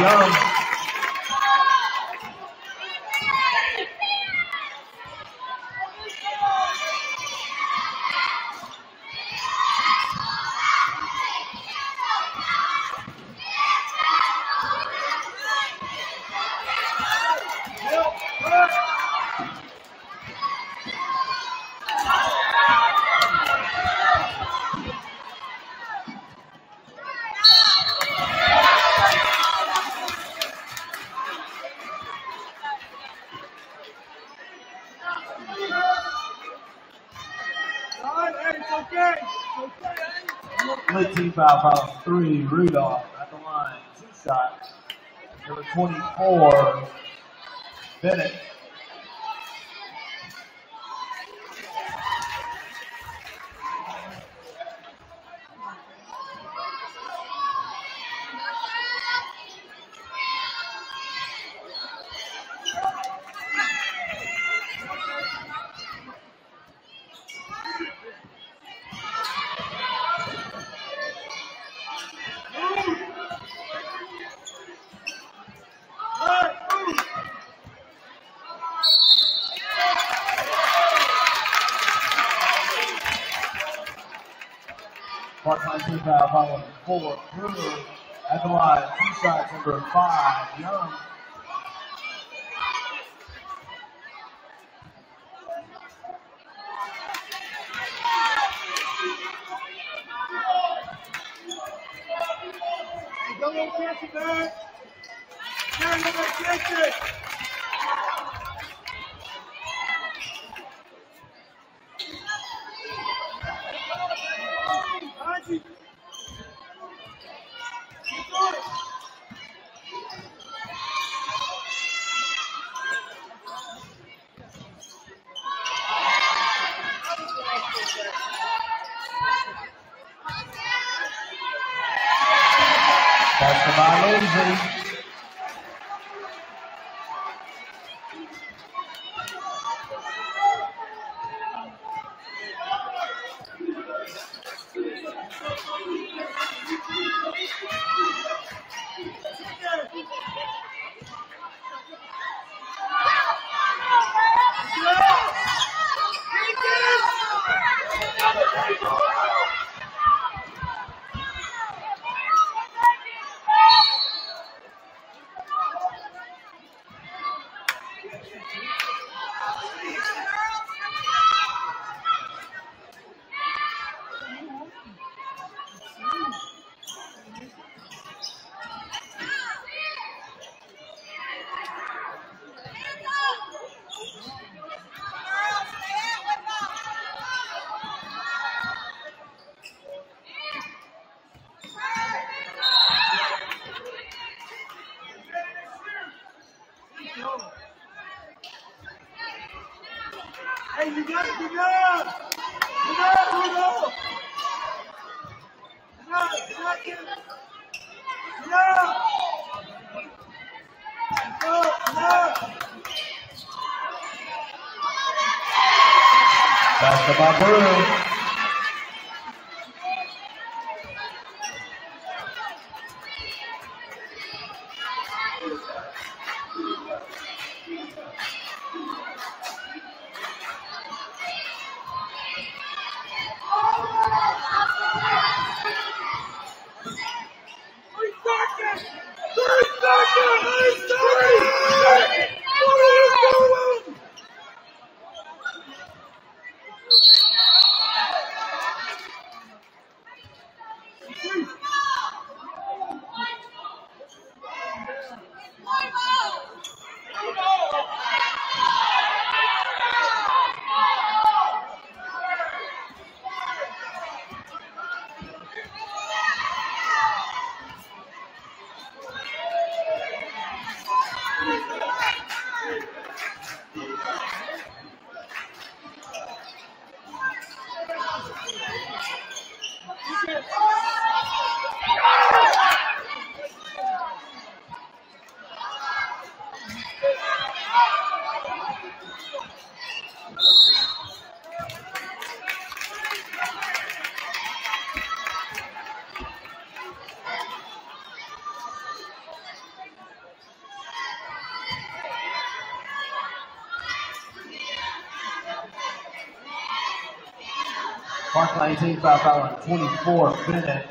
Young. 25 out three. Rudolph at the line. Two shots. Number 24, Bennett. For five, Young. 19 foul foul on 24 Bennett.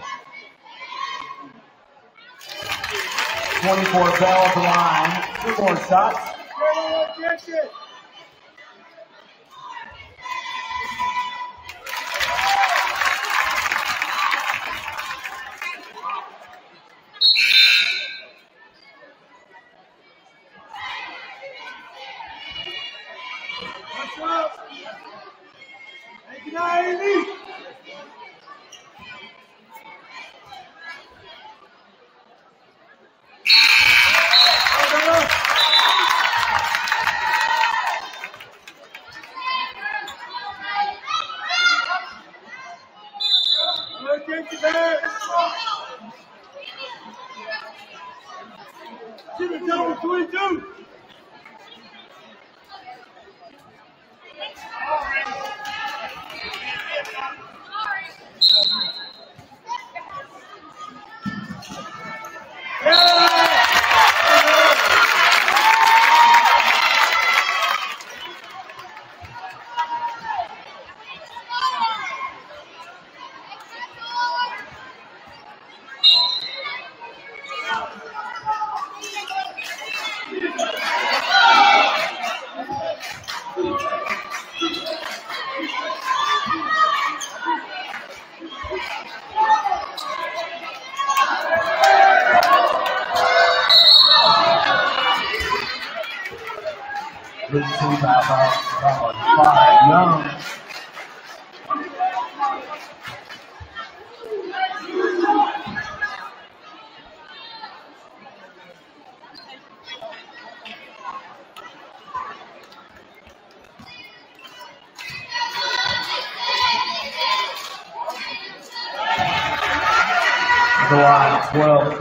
24 Bell at the line. Two more shots.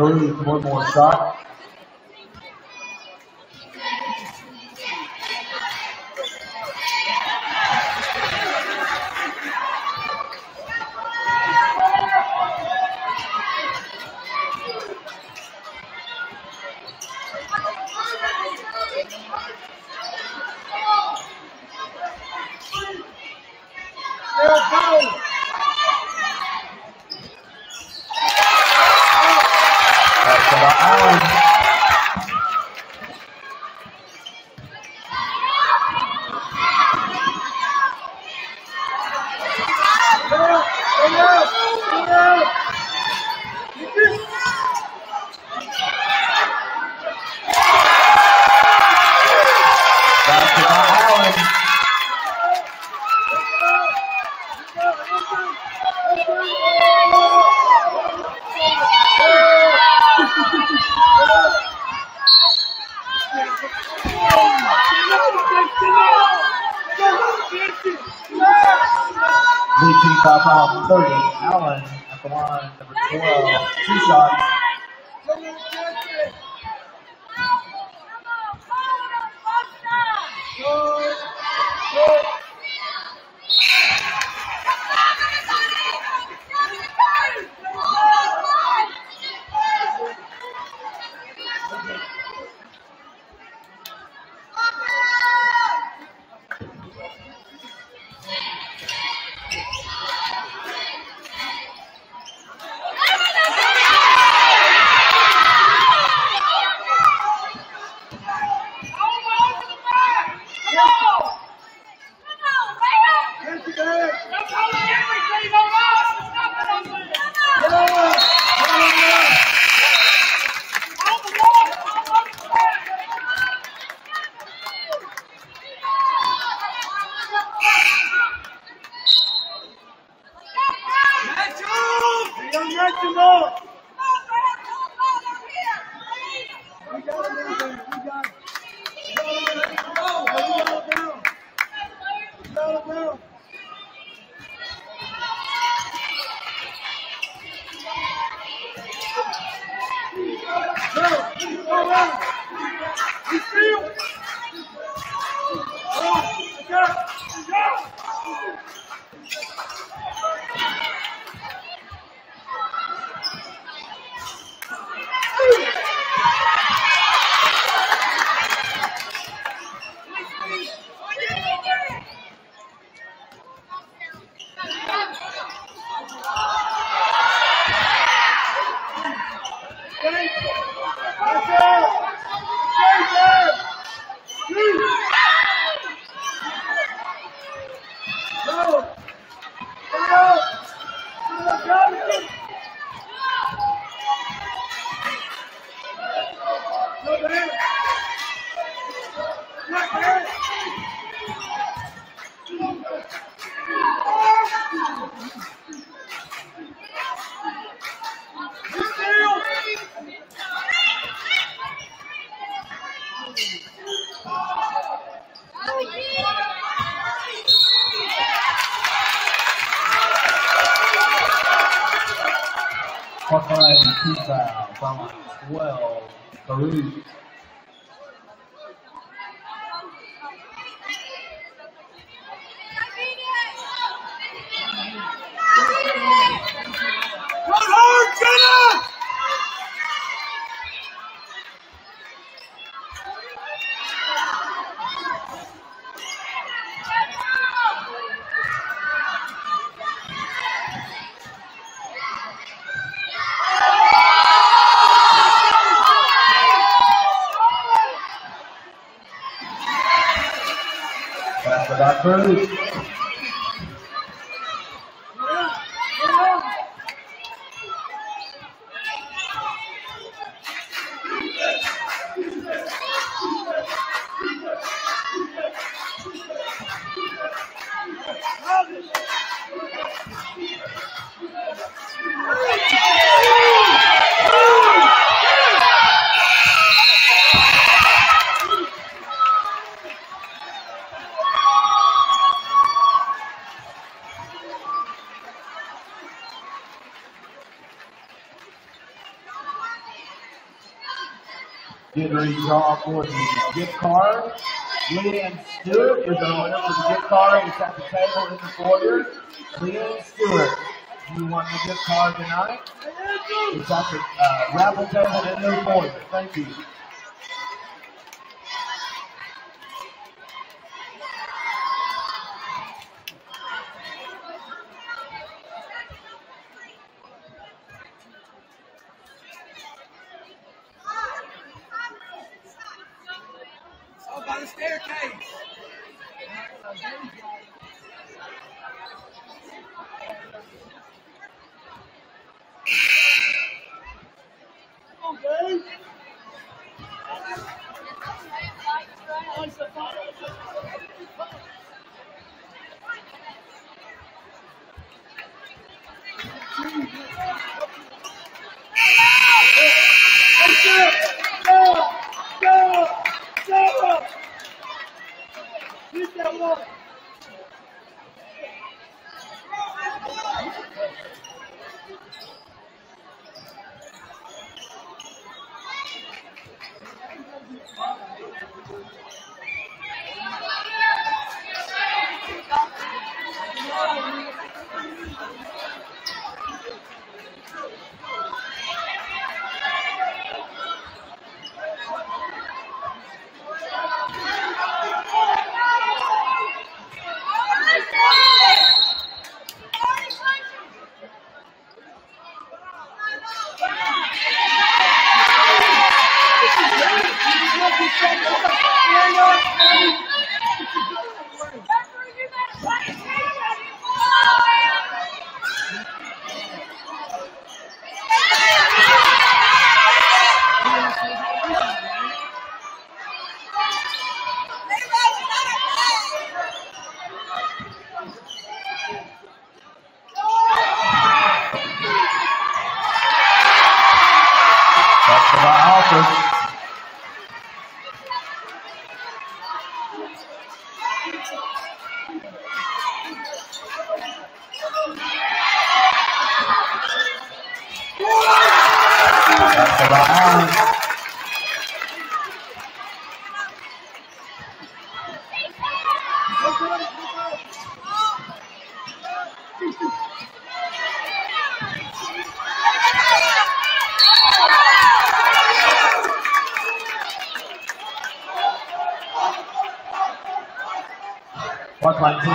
12 3, Hallelujah. Carlos. For the gift card. Leanne Stewart is our winner for the gift card. It's at the table in the foyer. Leanne Stewart, you want the gift card tonight? It's at the uh, raffle table in the foyer. Thank you.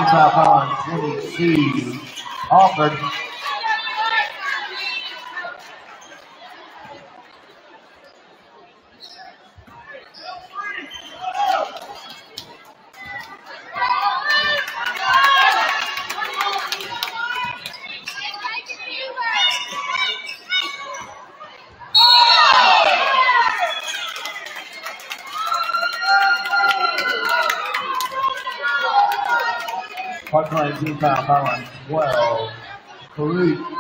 25 on 22. 25 on 12. Karuk.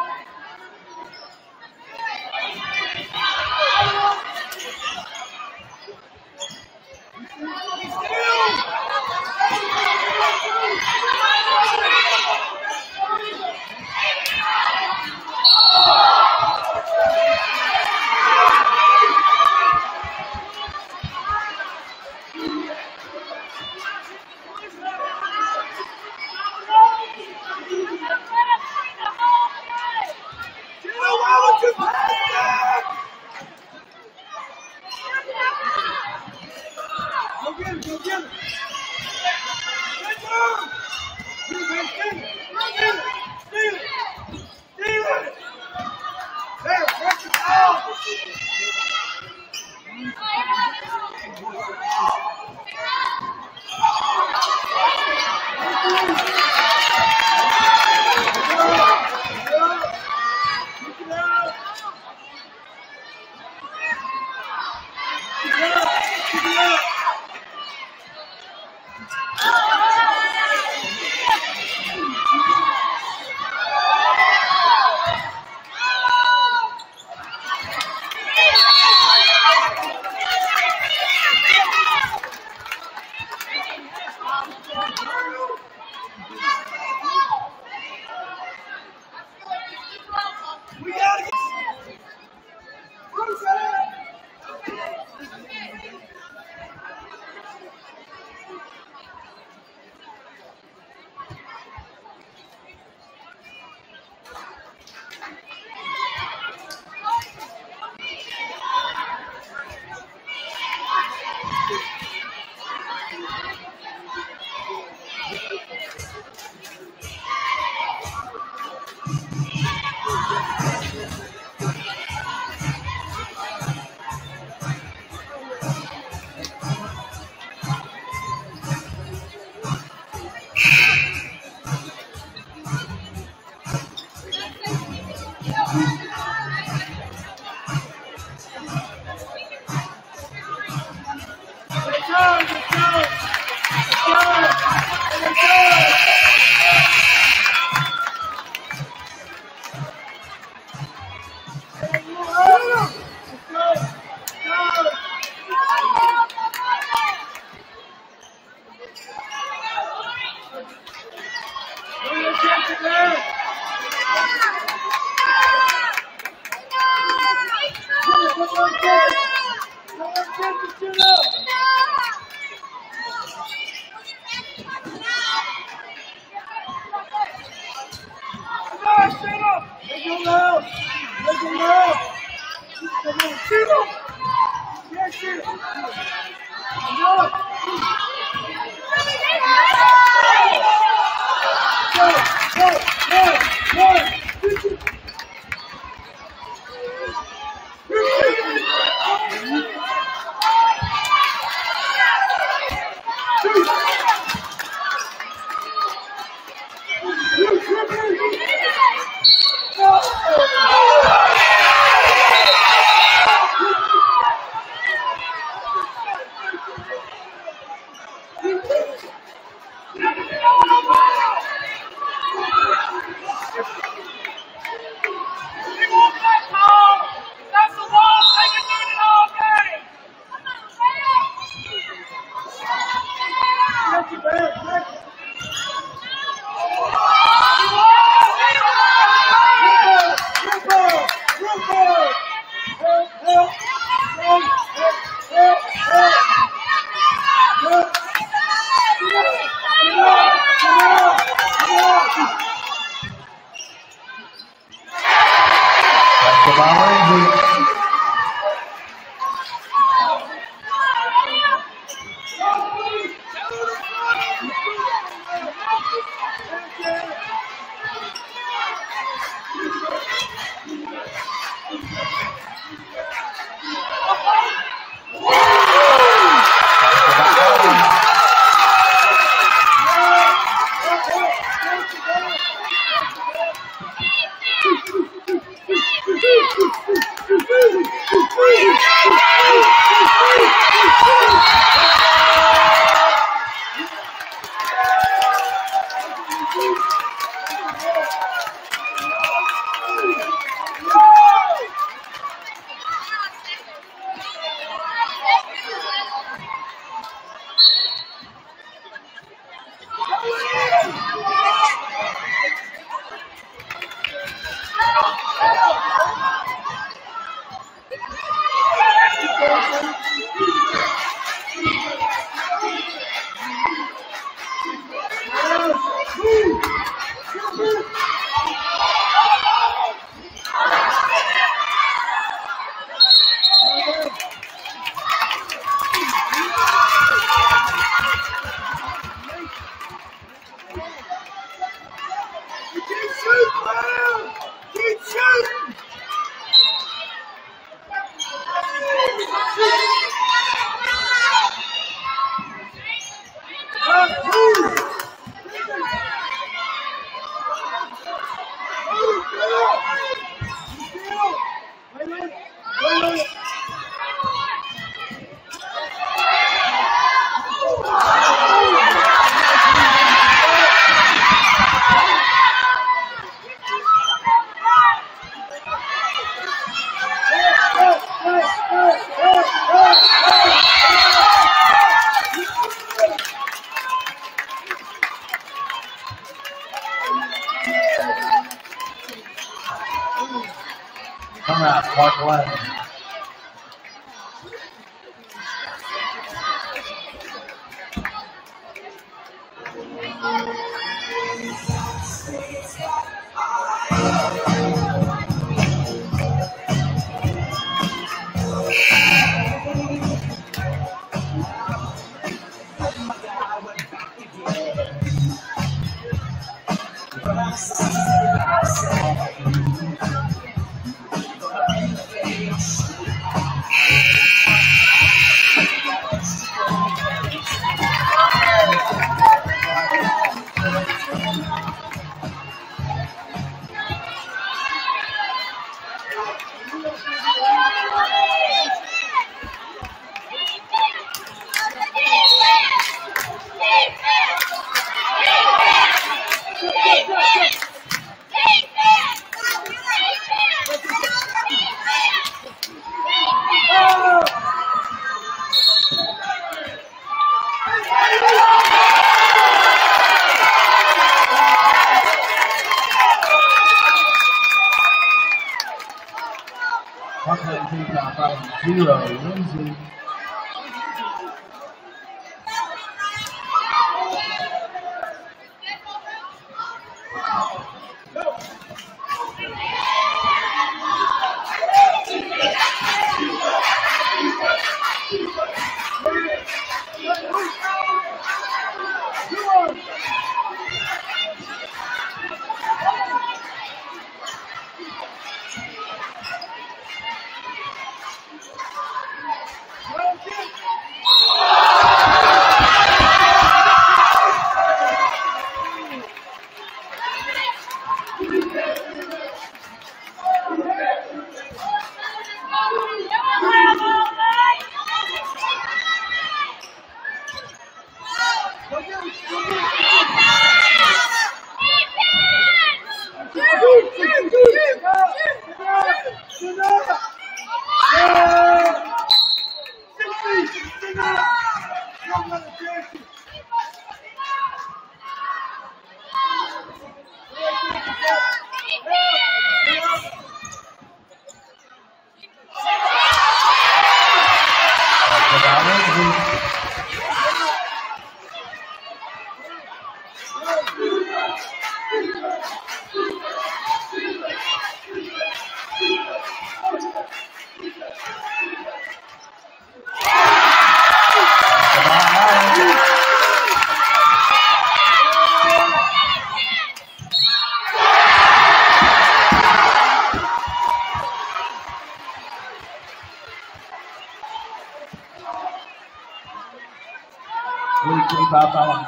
The Bowery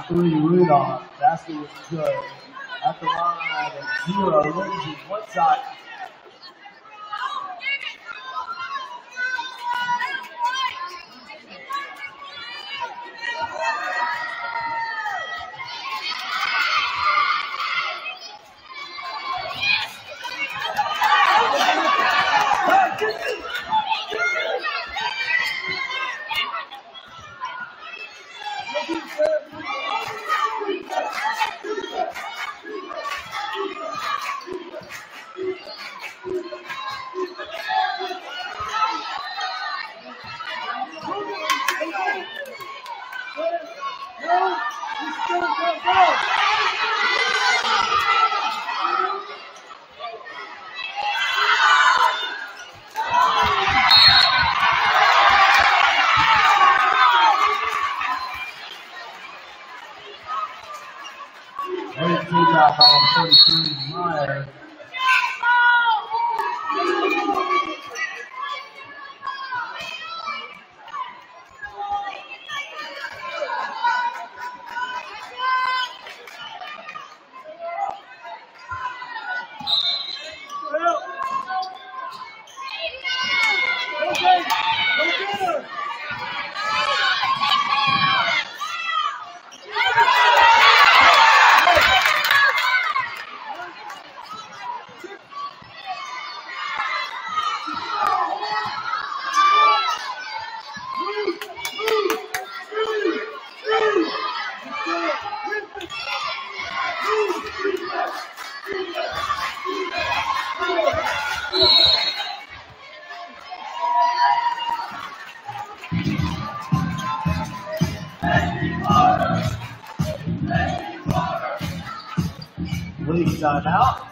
three Rudolph. Basket was good. At the line, zero. Lindsay, one side. Mm-hmm. 来。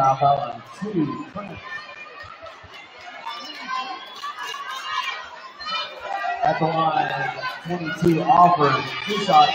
foul on two. At the line, 22 offers. two shots,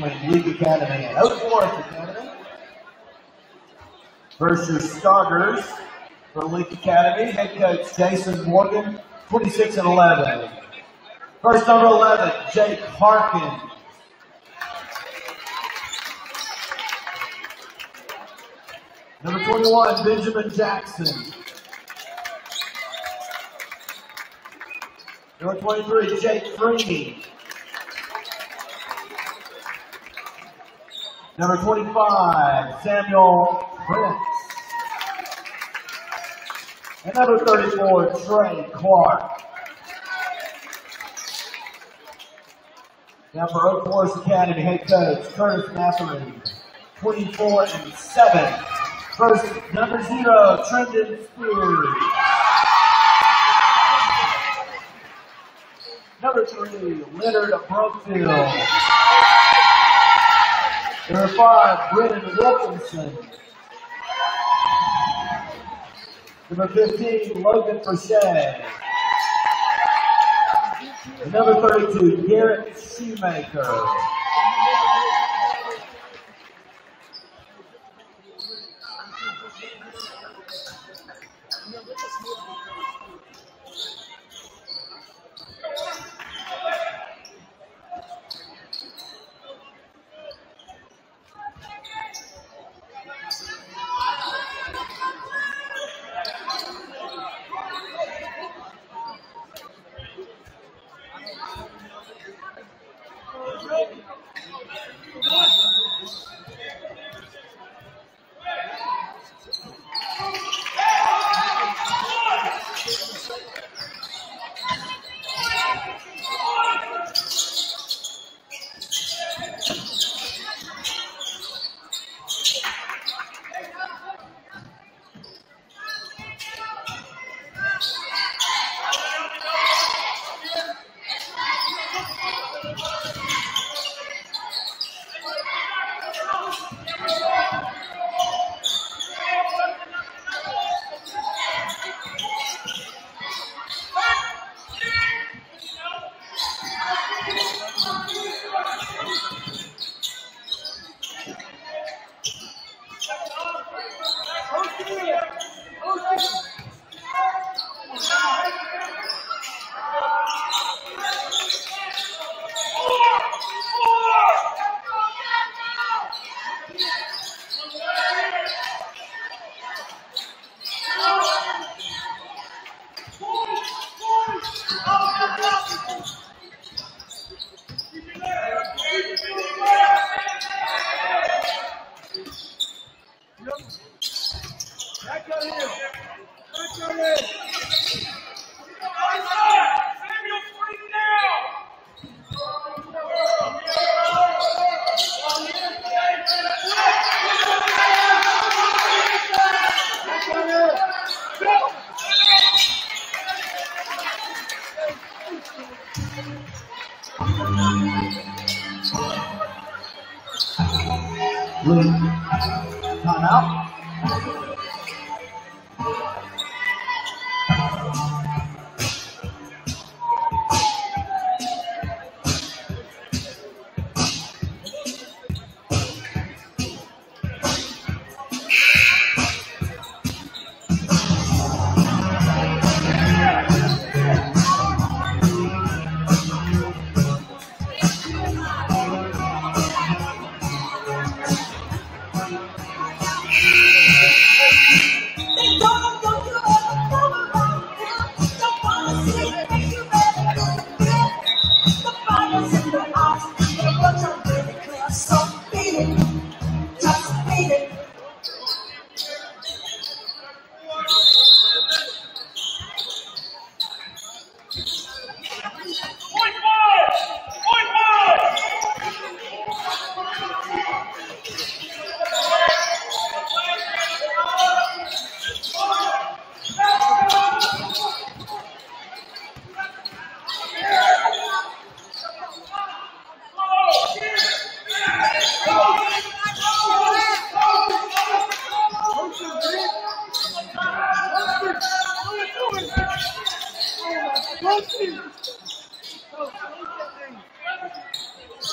Leake Academy and Oak Forest Academy. versus starters for Leake Academy. Head coach Jason Morgan, 26 and 11. First, number 11, Jake Harkin. Number 21, Benjamin Jackson. Number 23, Jake Freeney. Number 25, Samuel Prince. And number 34, Trey Clark. Now for Oak Forest Academy head coach Curtis Matherin, 24 and 7. First, number zero, Trendon Spears. Number three, Leonard Brookfield. Number five, Brennan Wilkinson. Number 15, Logan Frichet. And number 32, Garrett Shoemaker.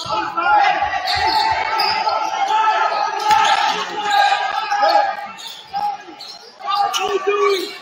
What are you doing?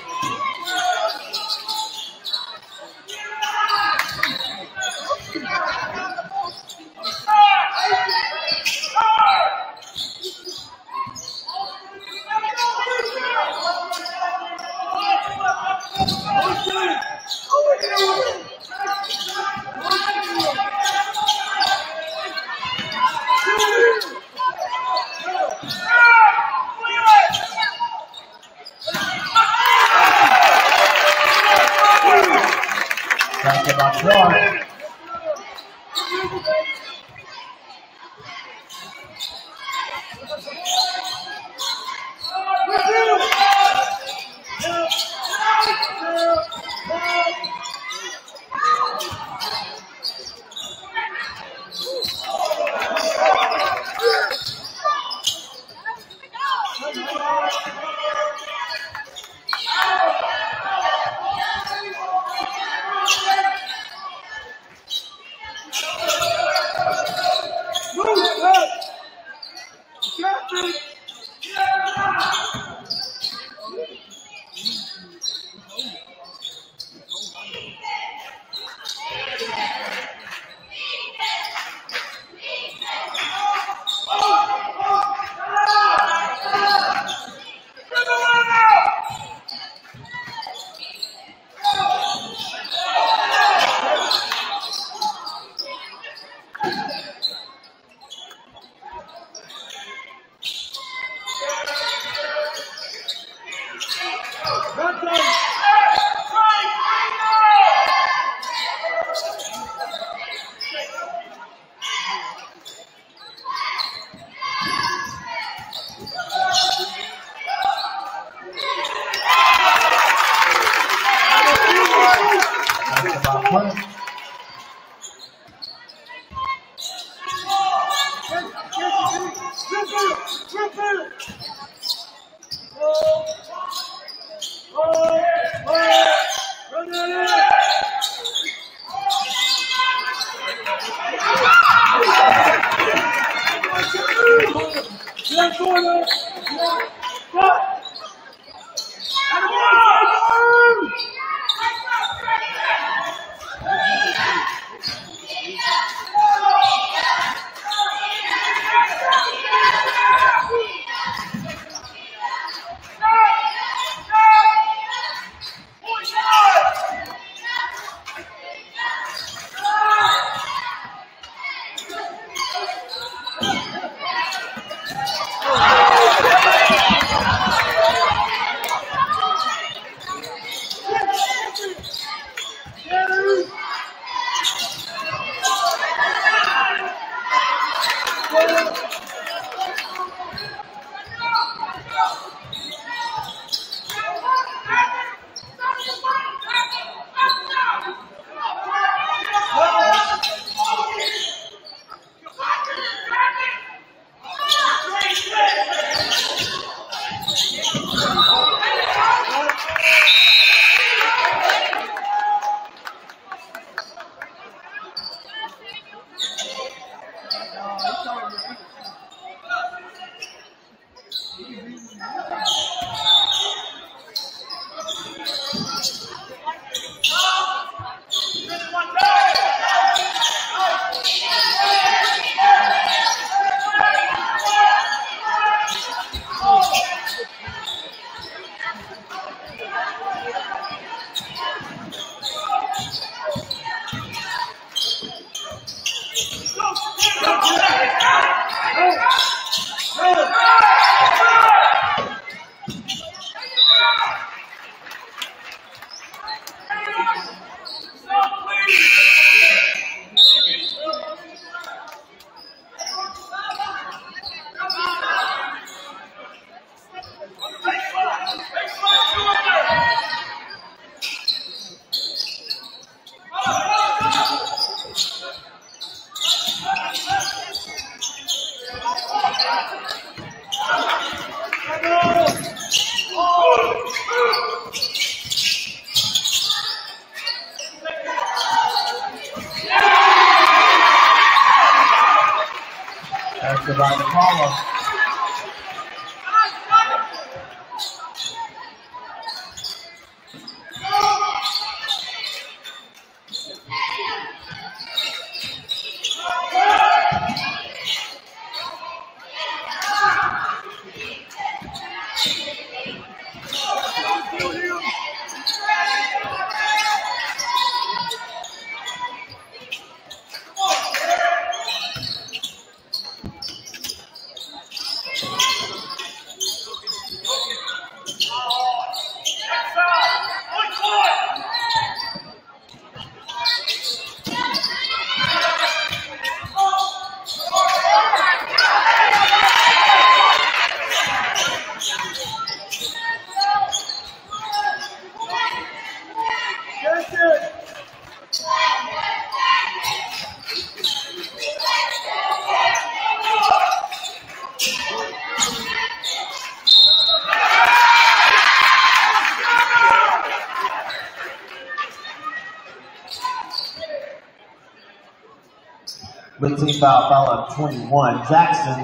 foul, foul 21. Jackson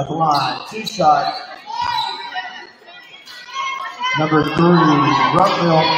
at the line, two shot. Number three, Ruckville.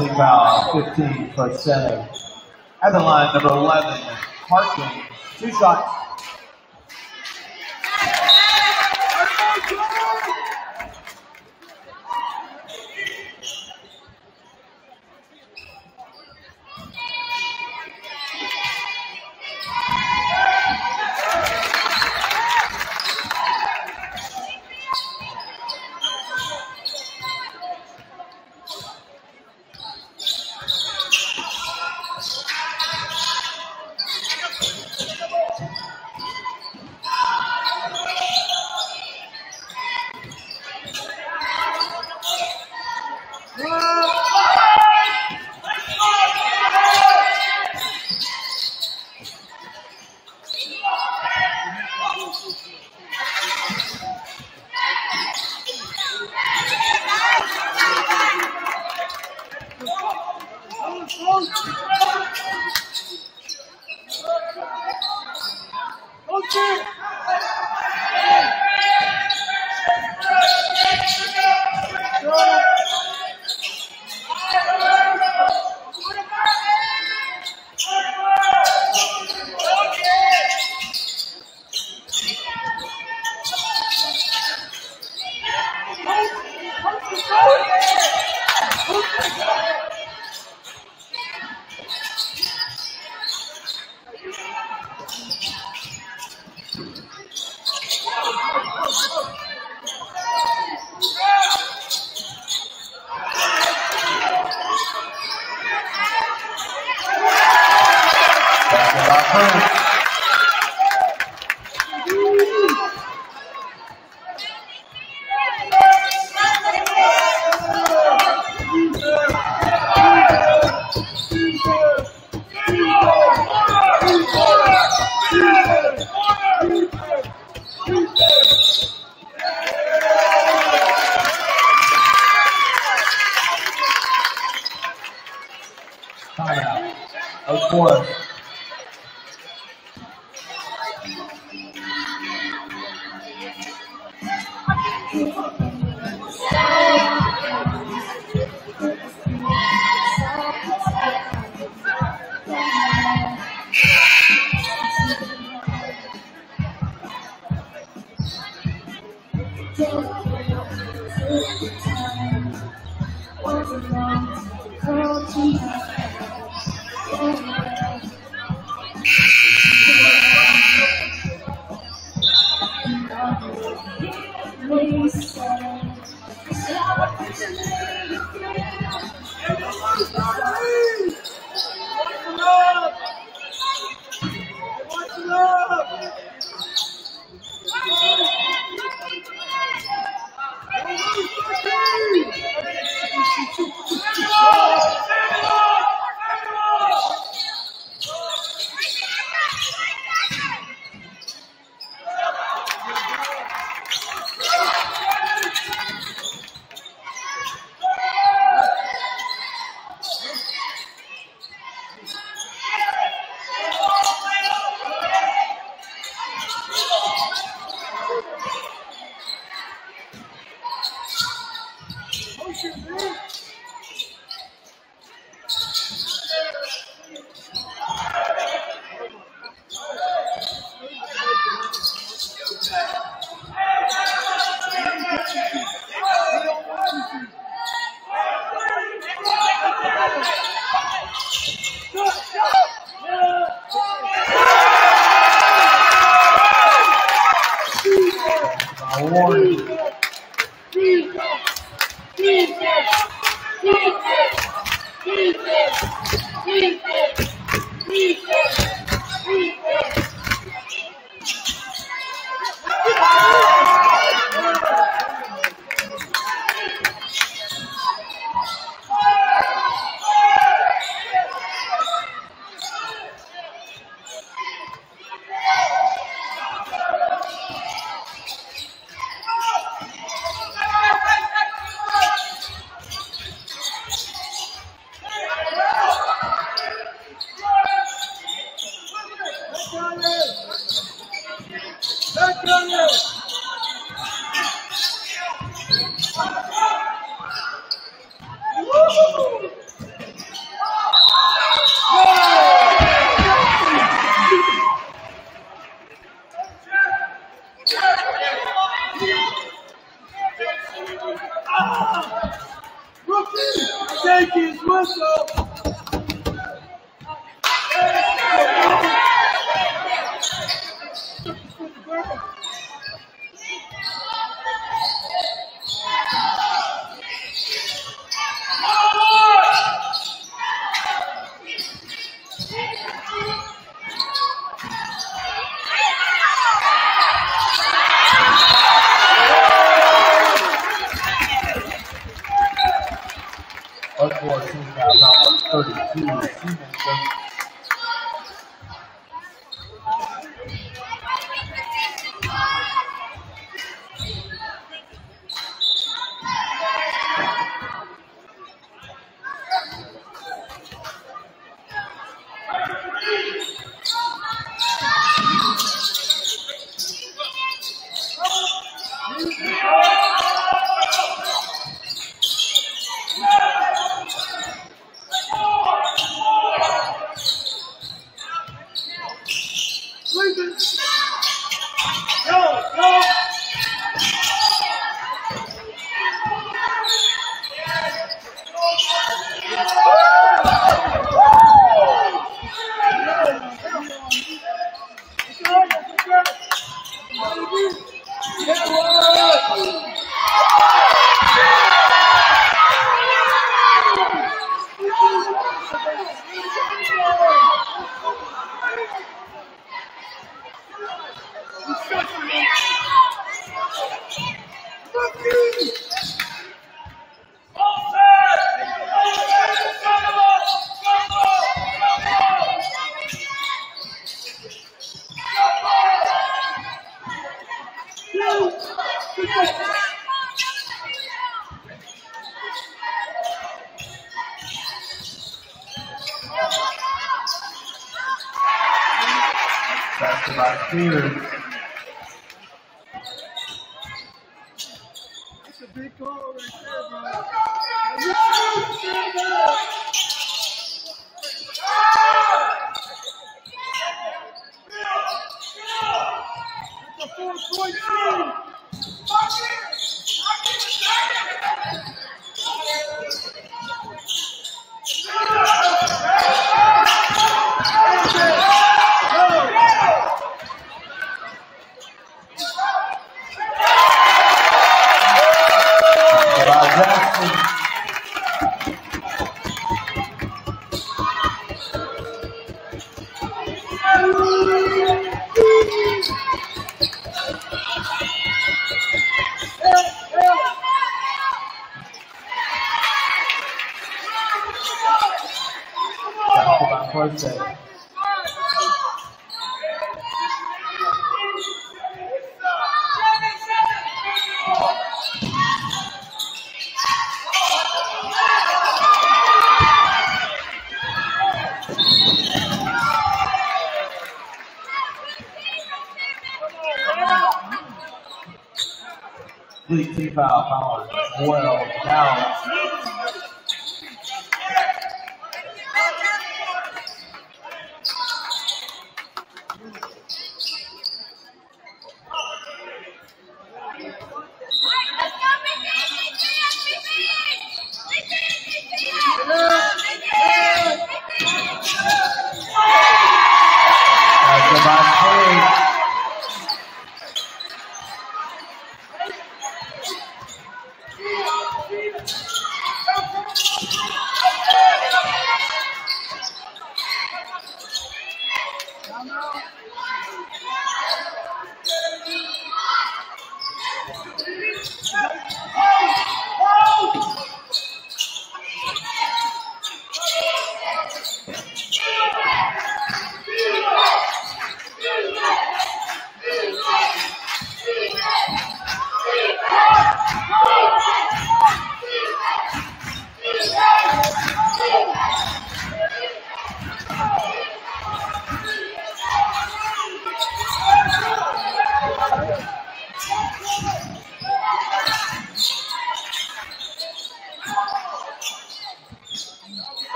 Team foul, 15 for 7. At the line, number 11, Harkins, two shots. Thank you.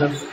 Gracias.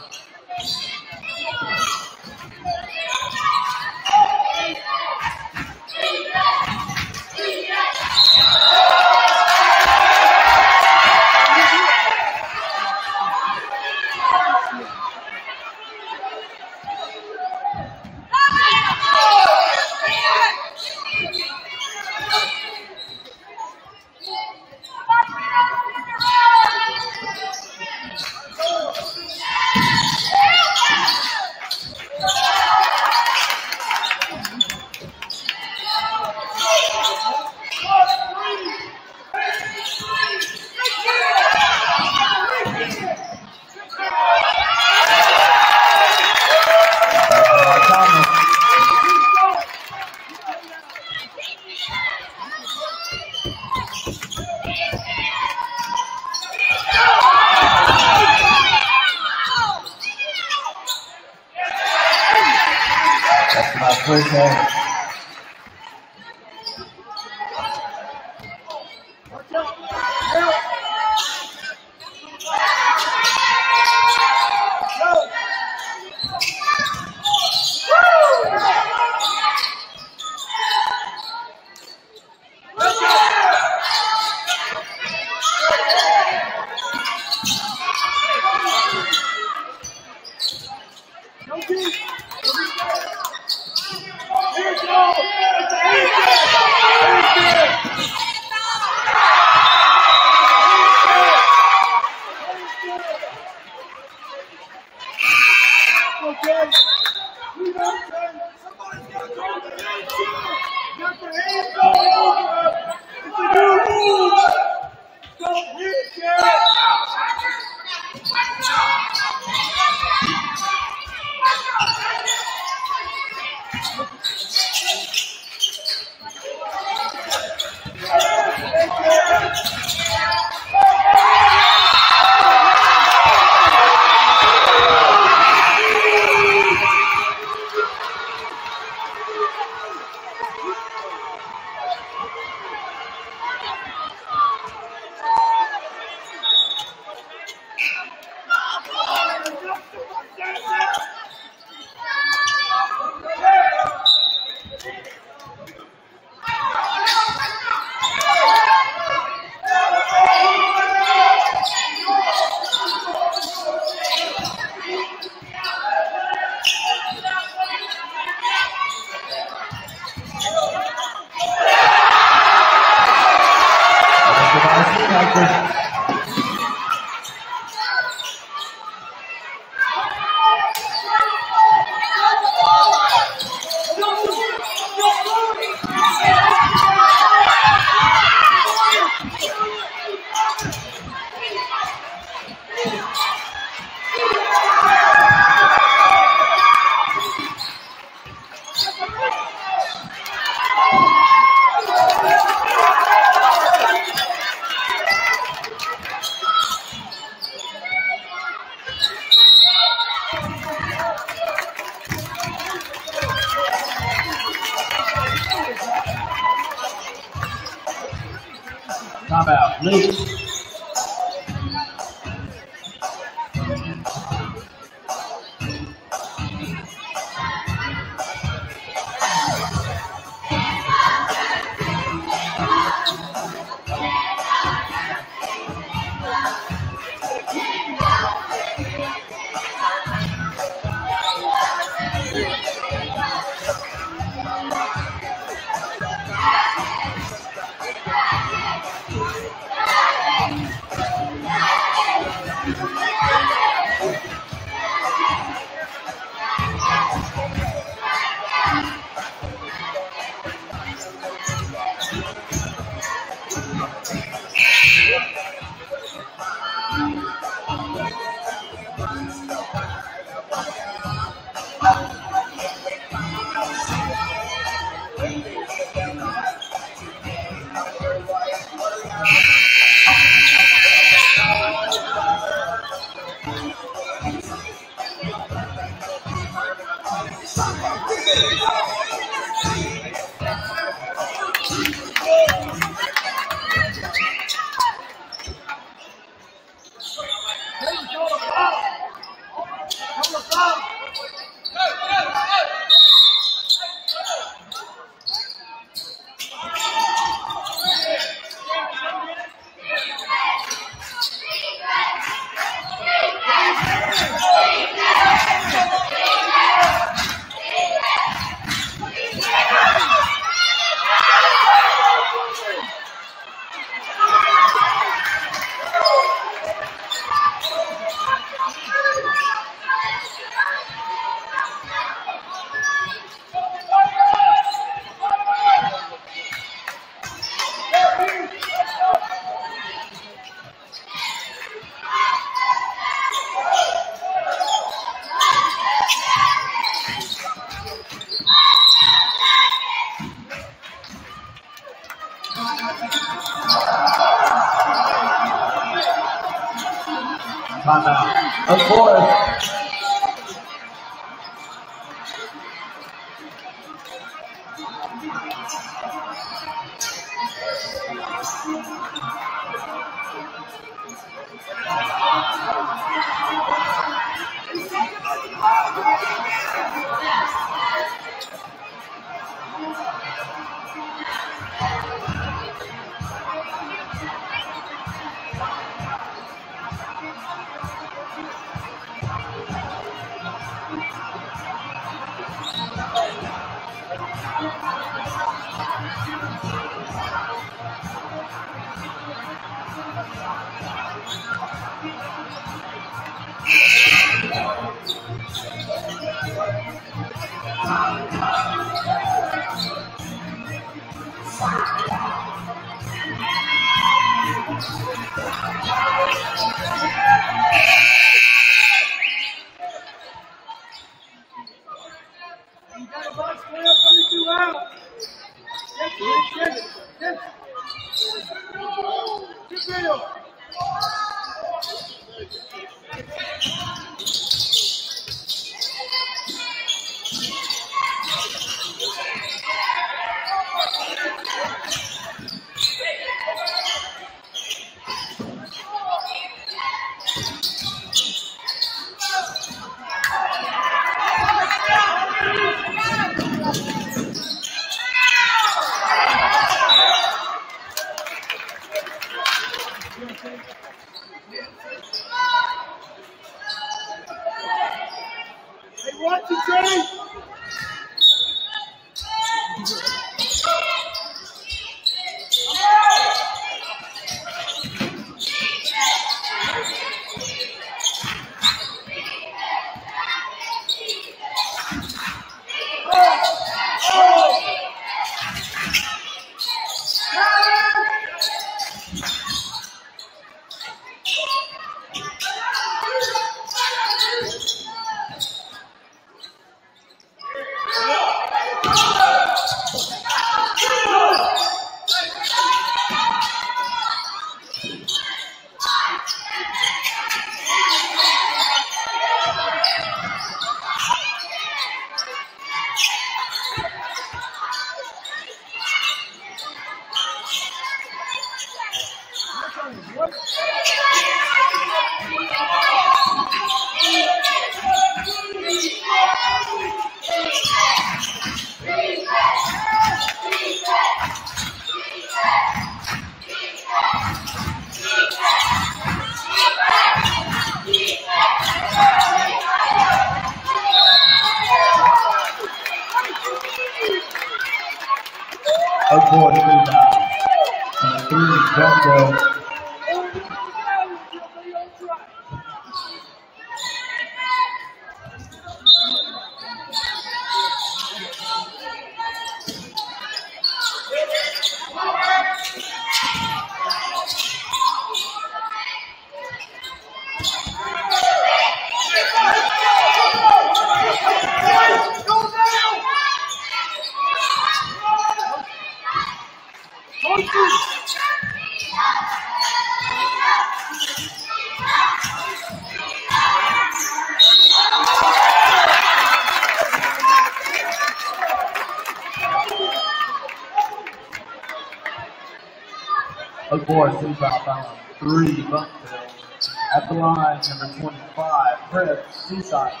Chris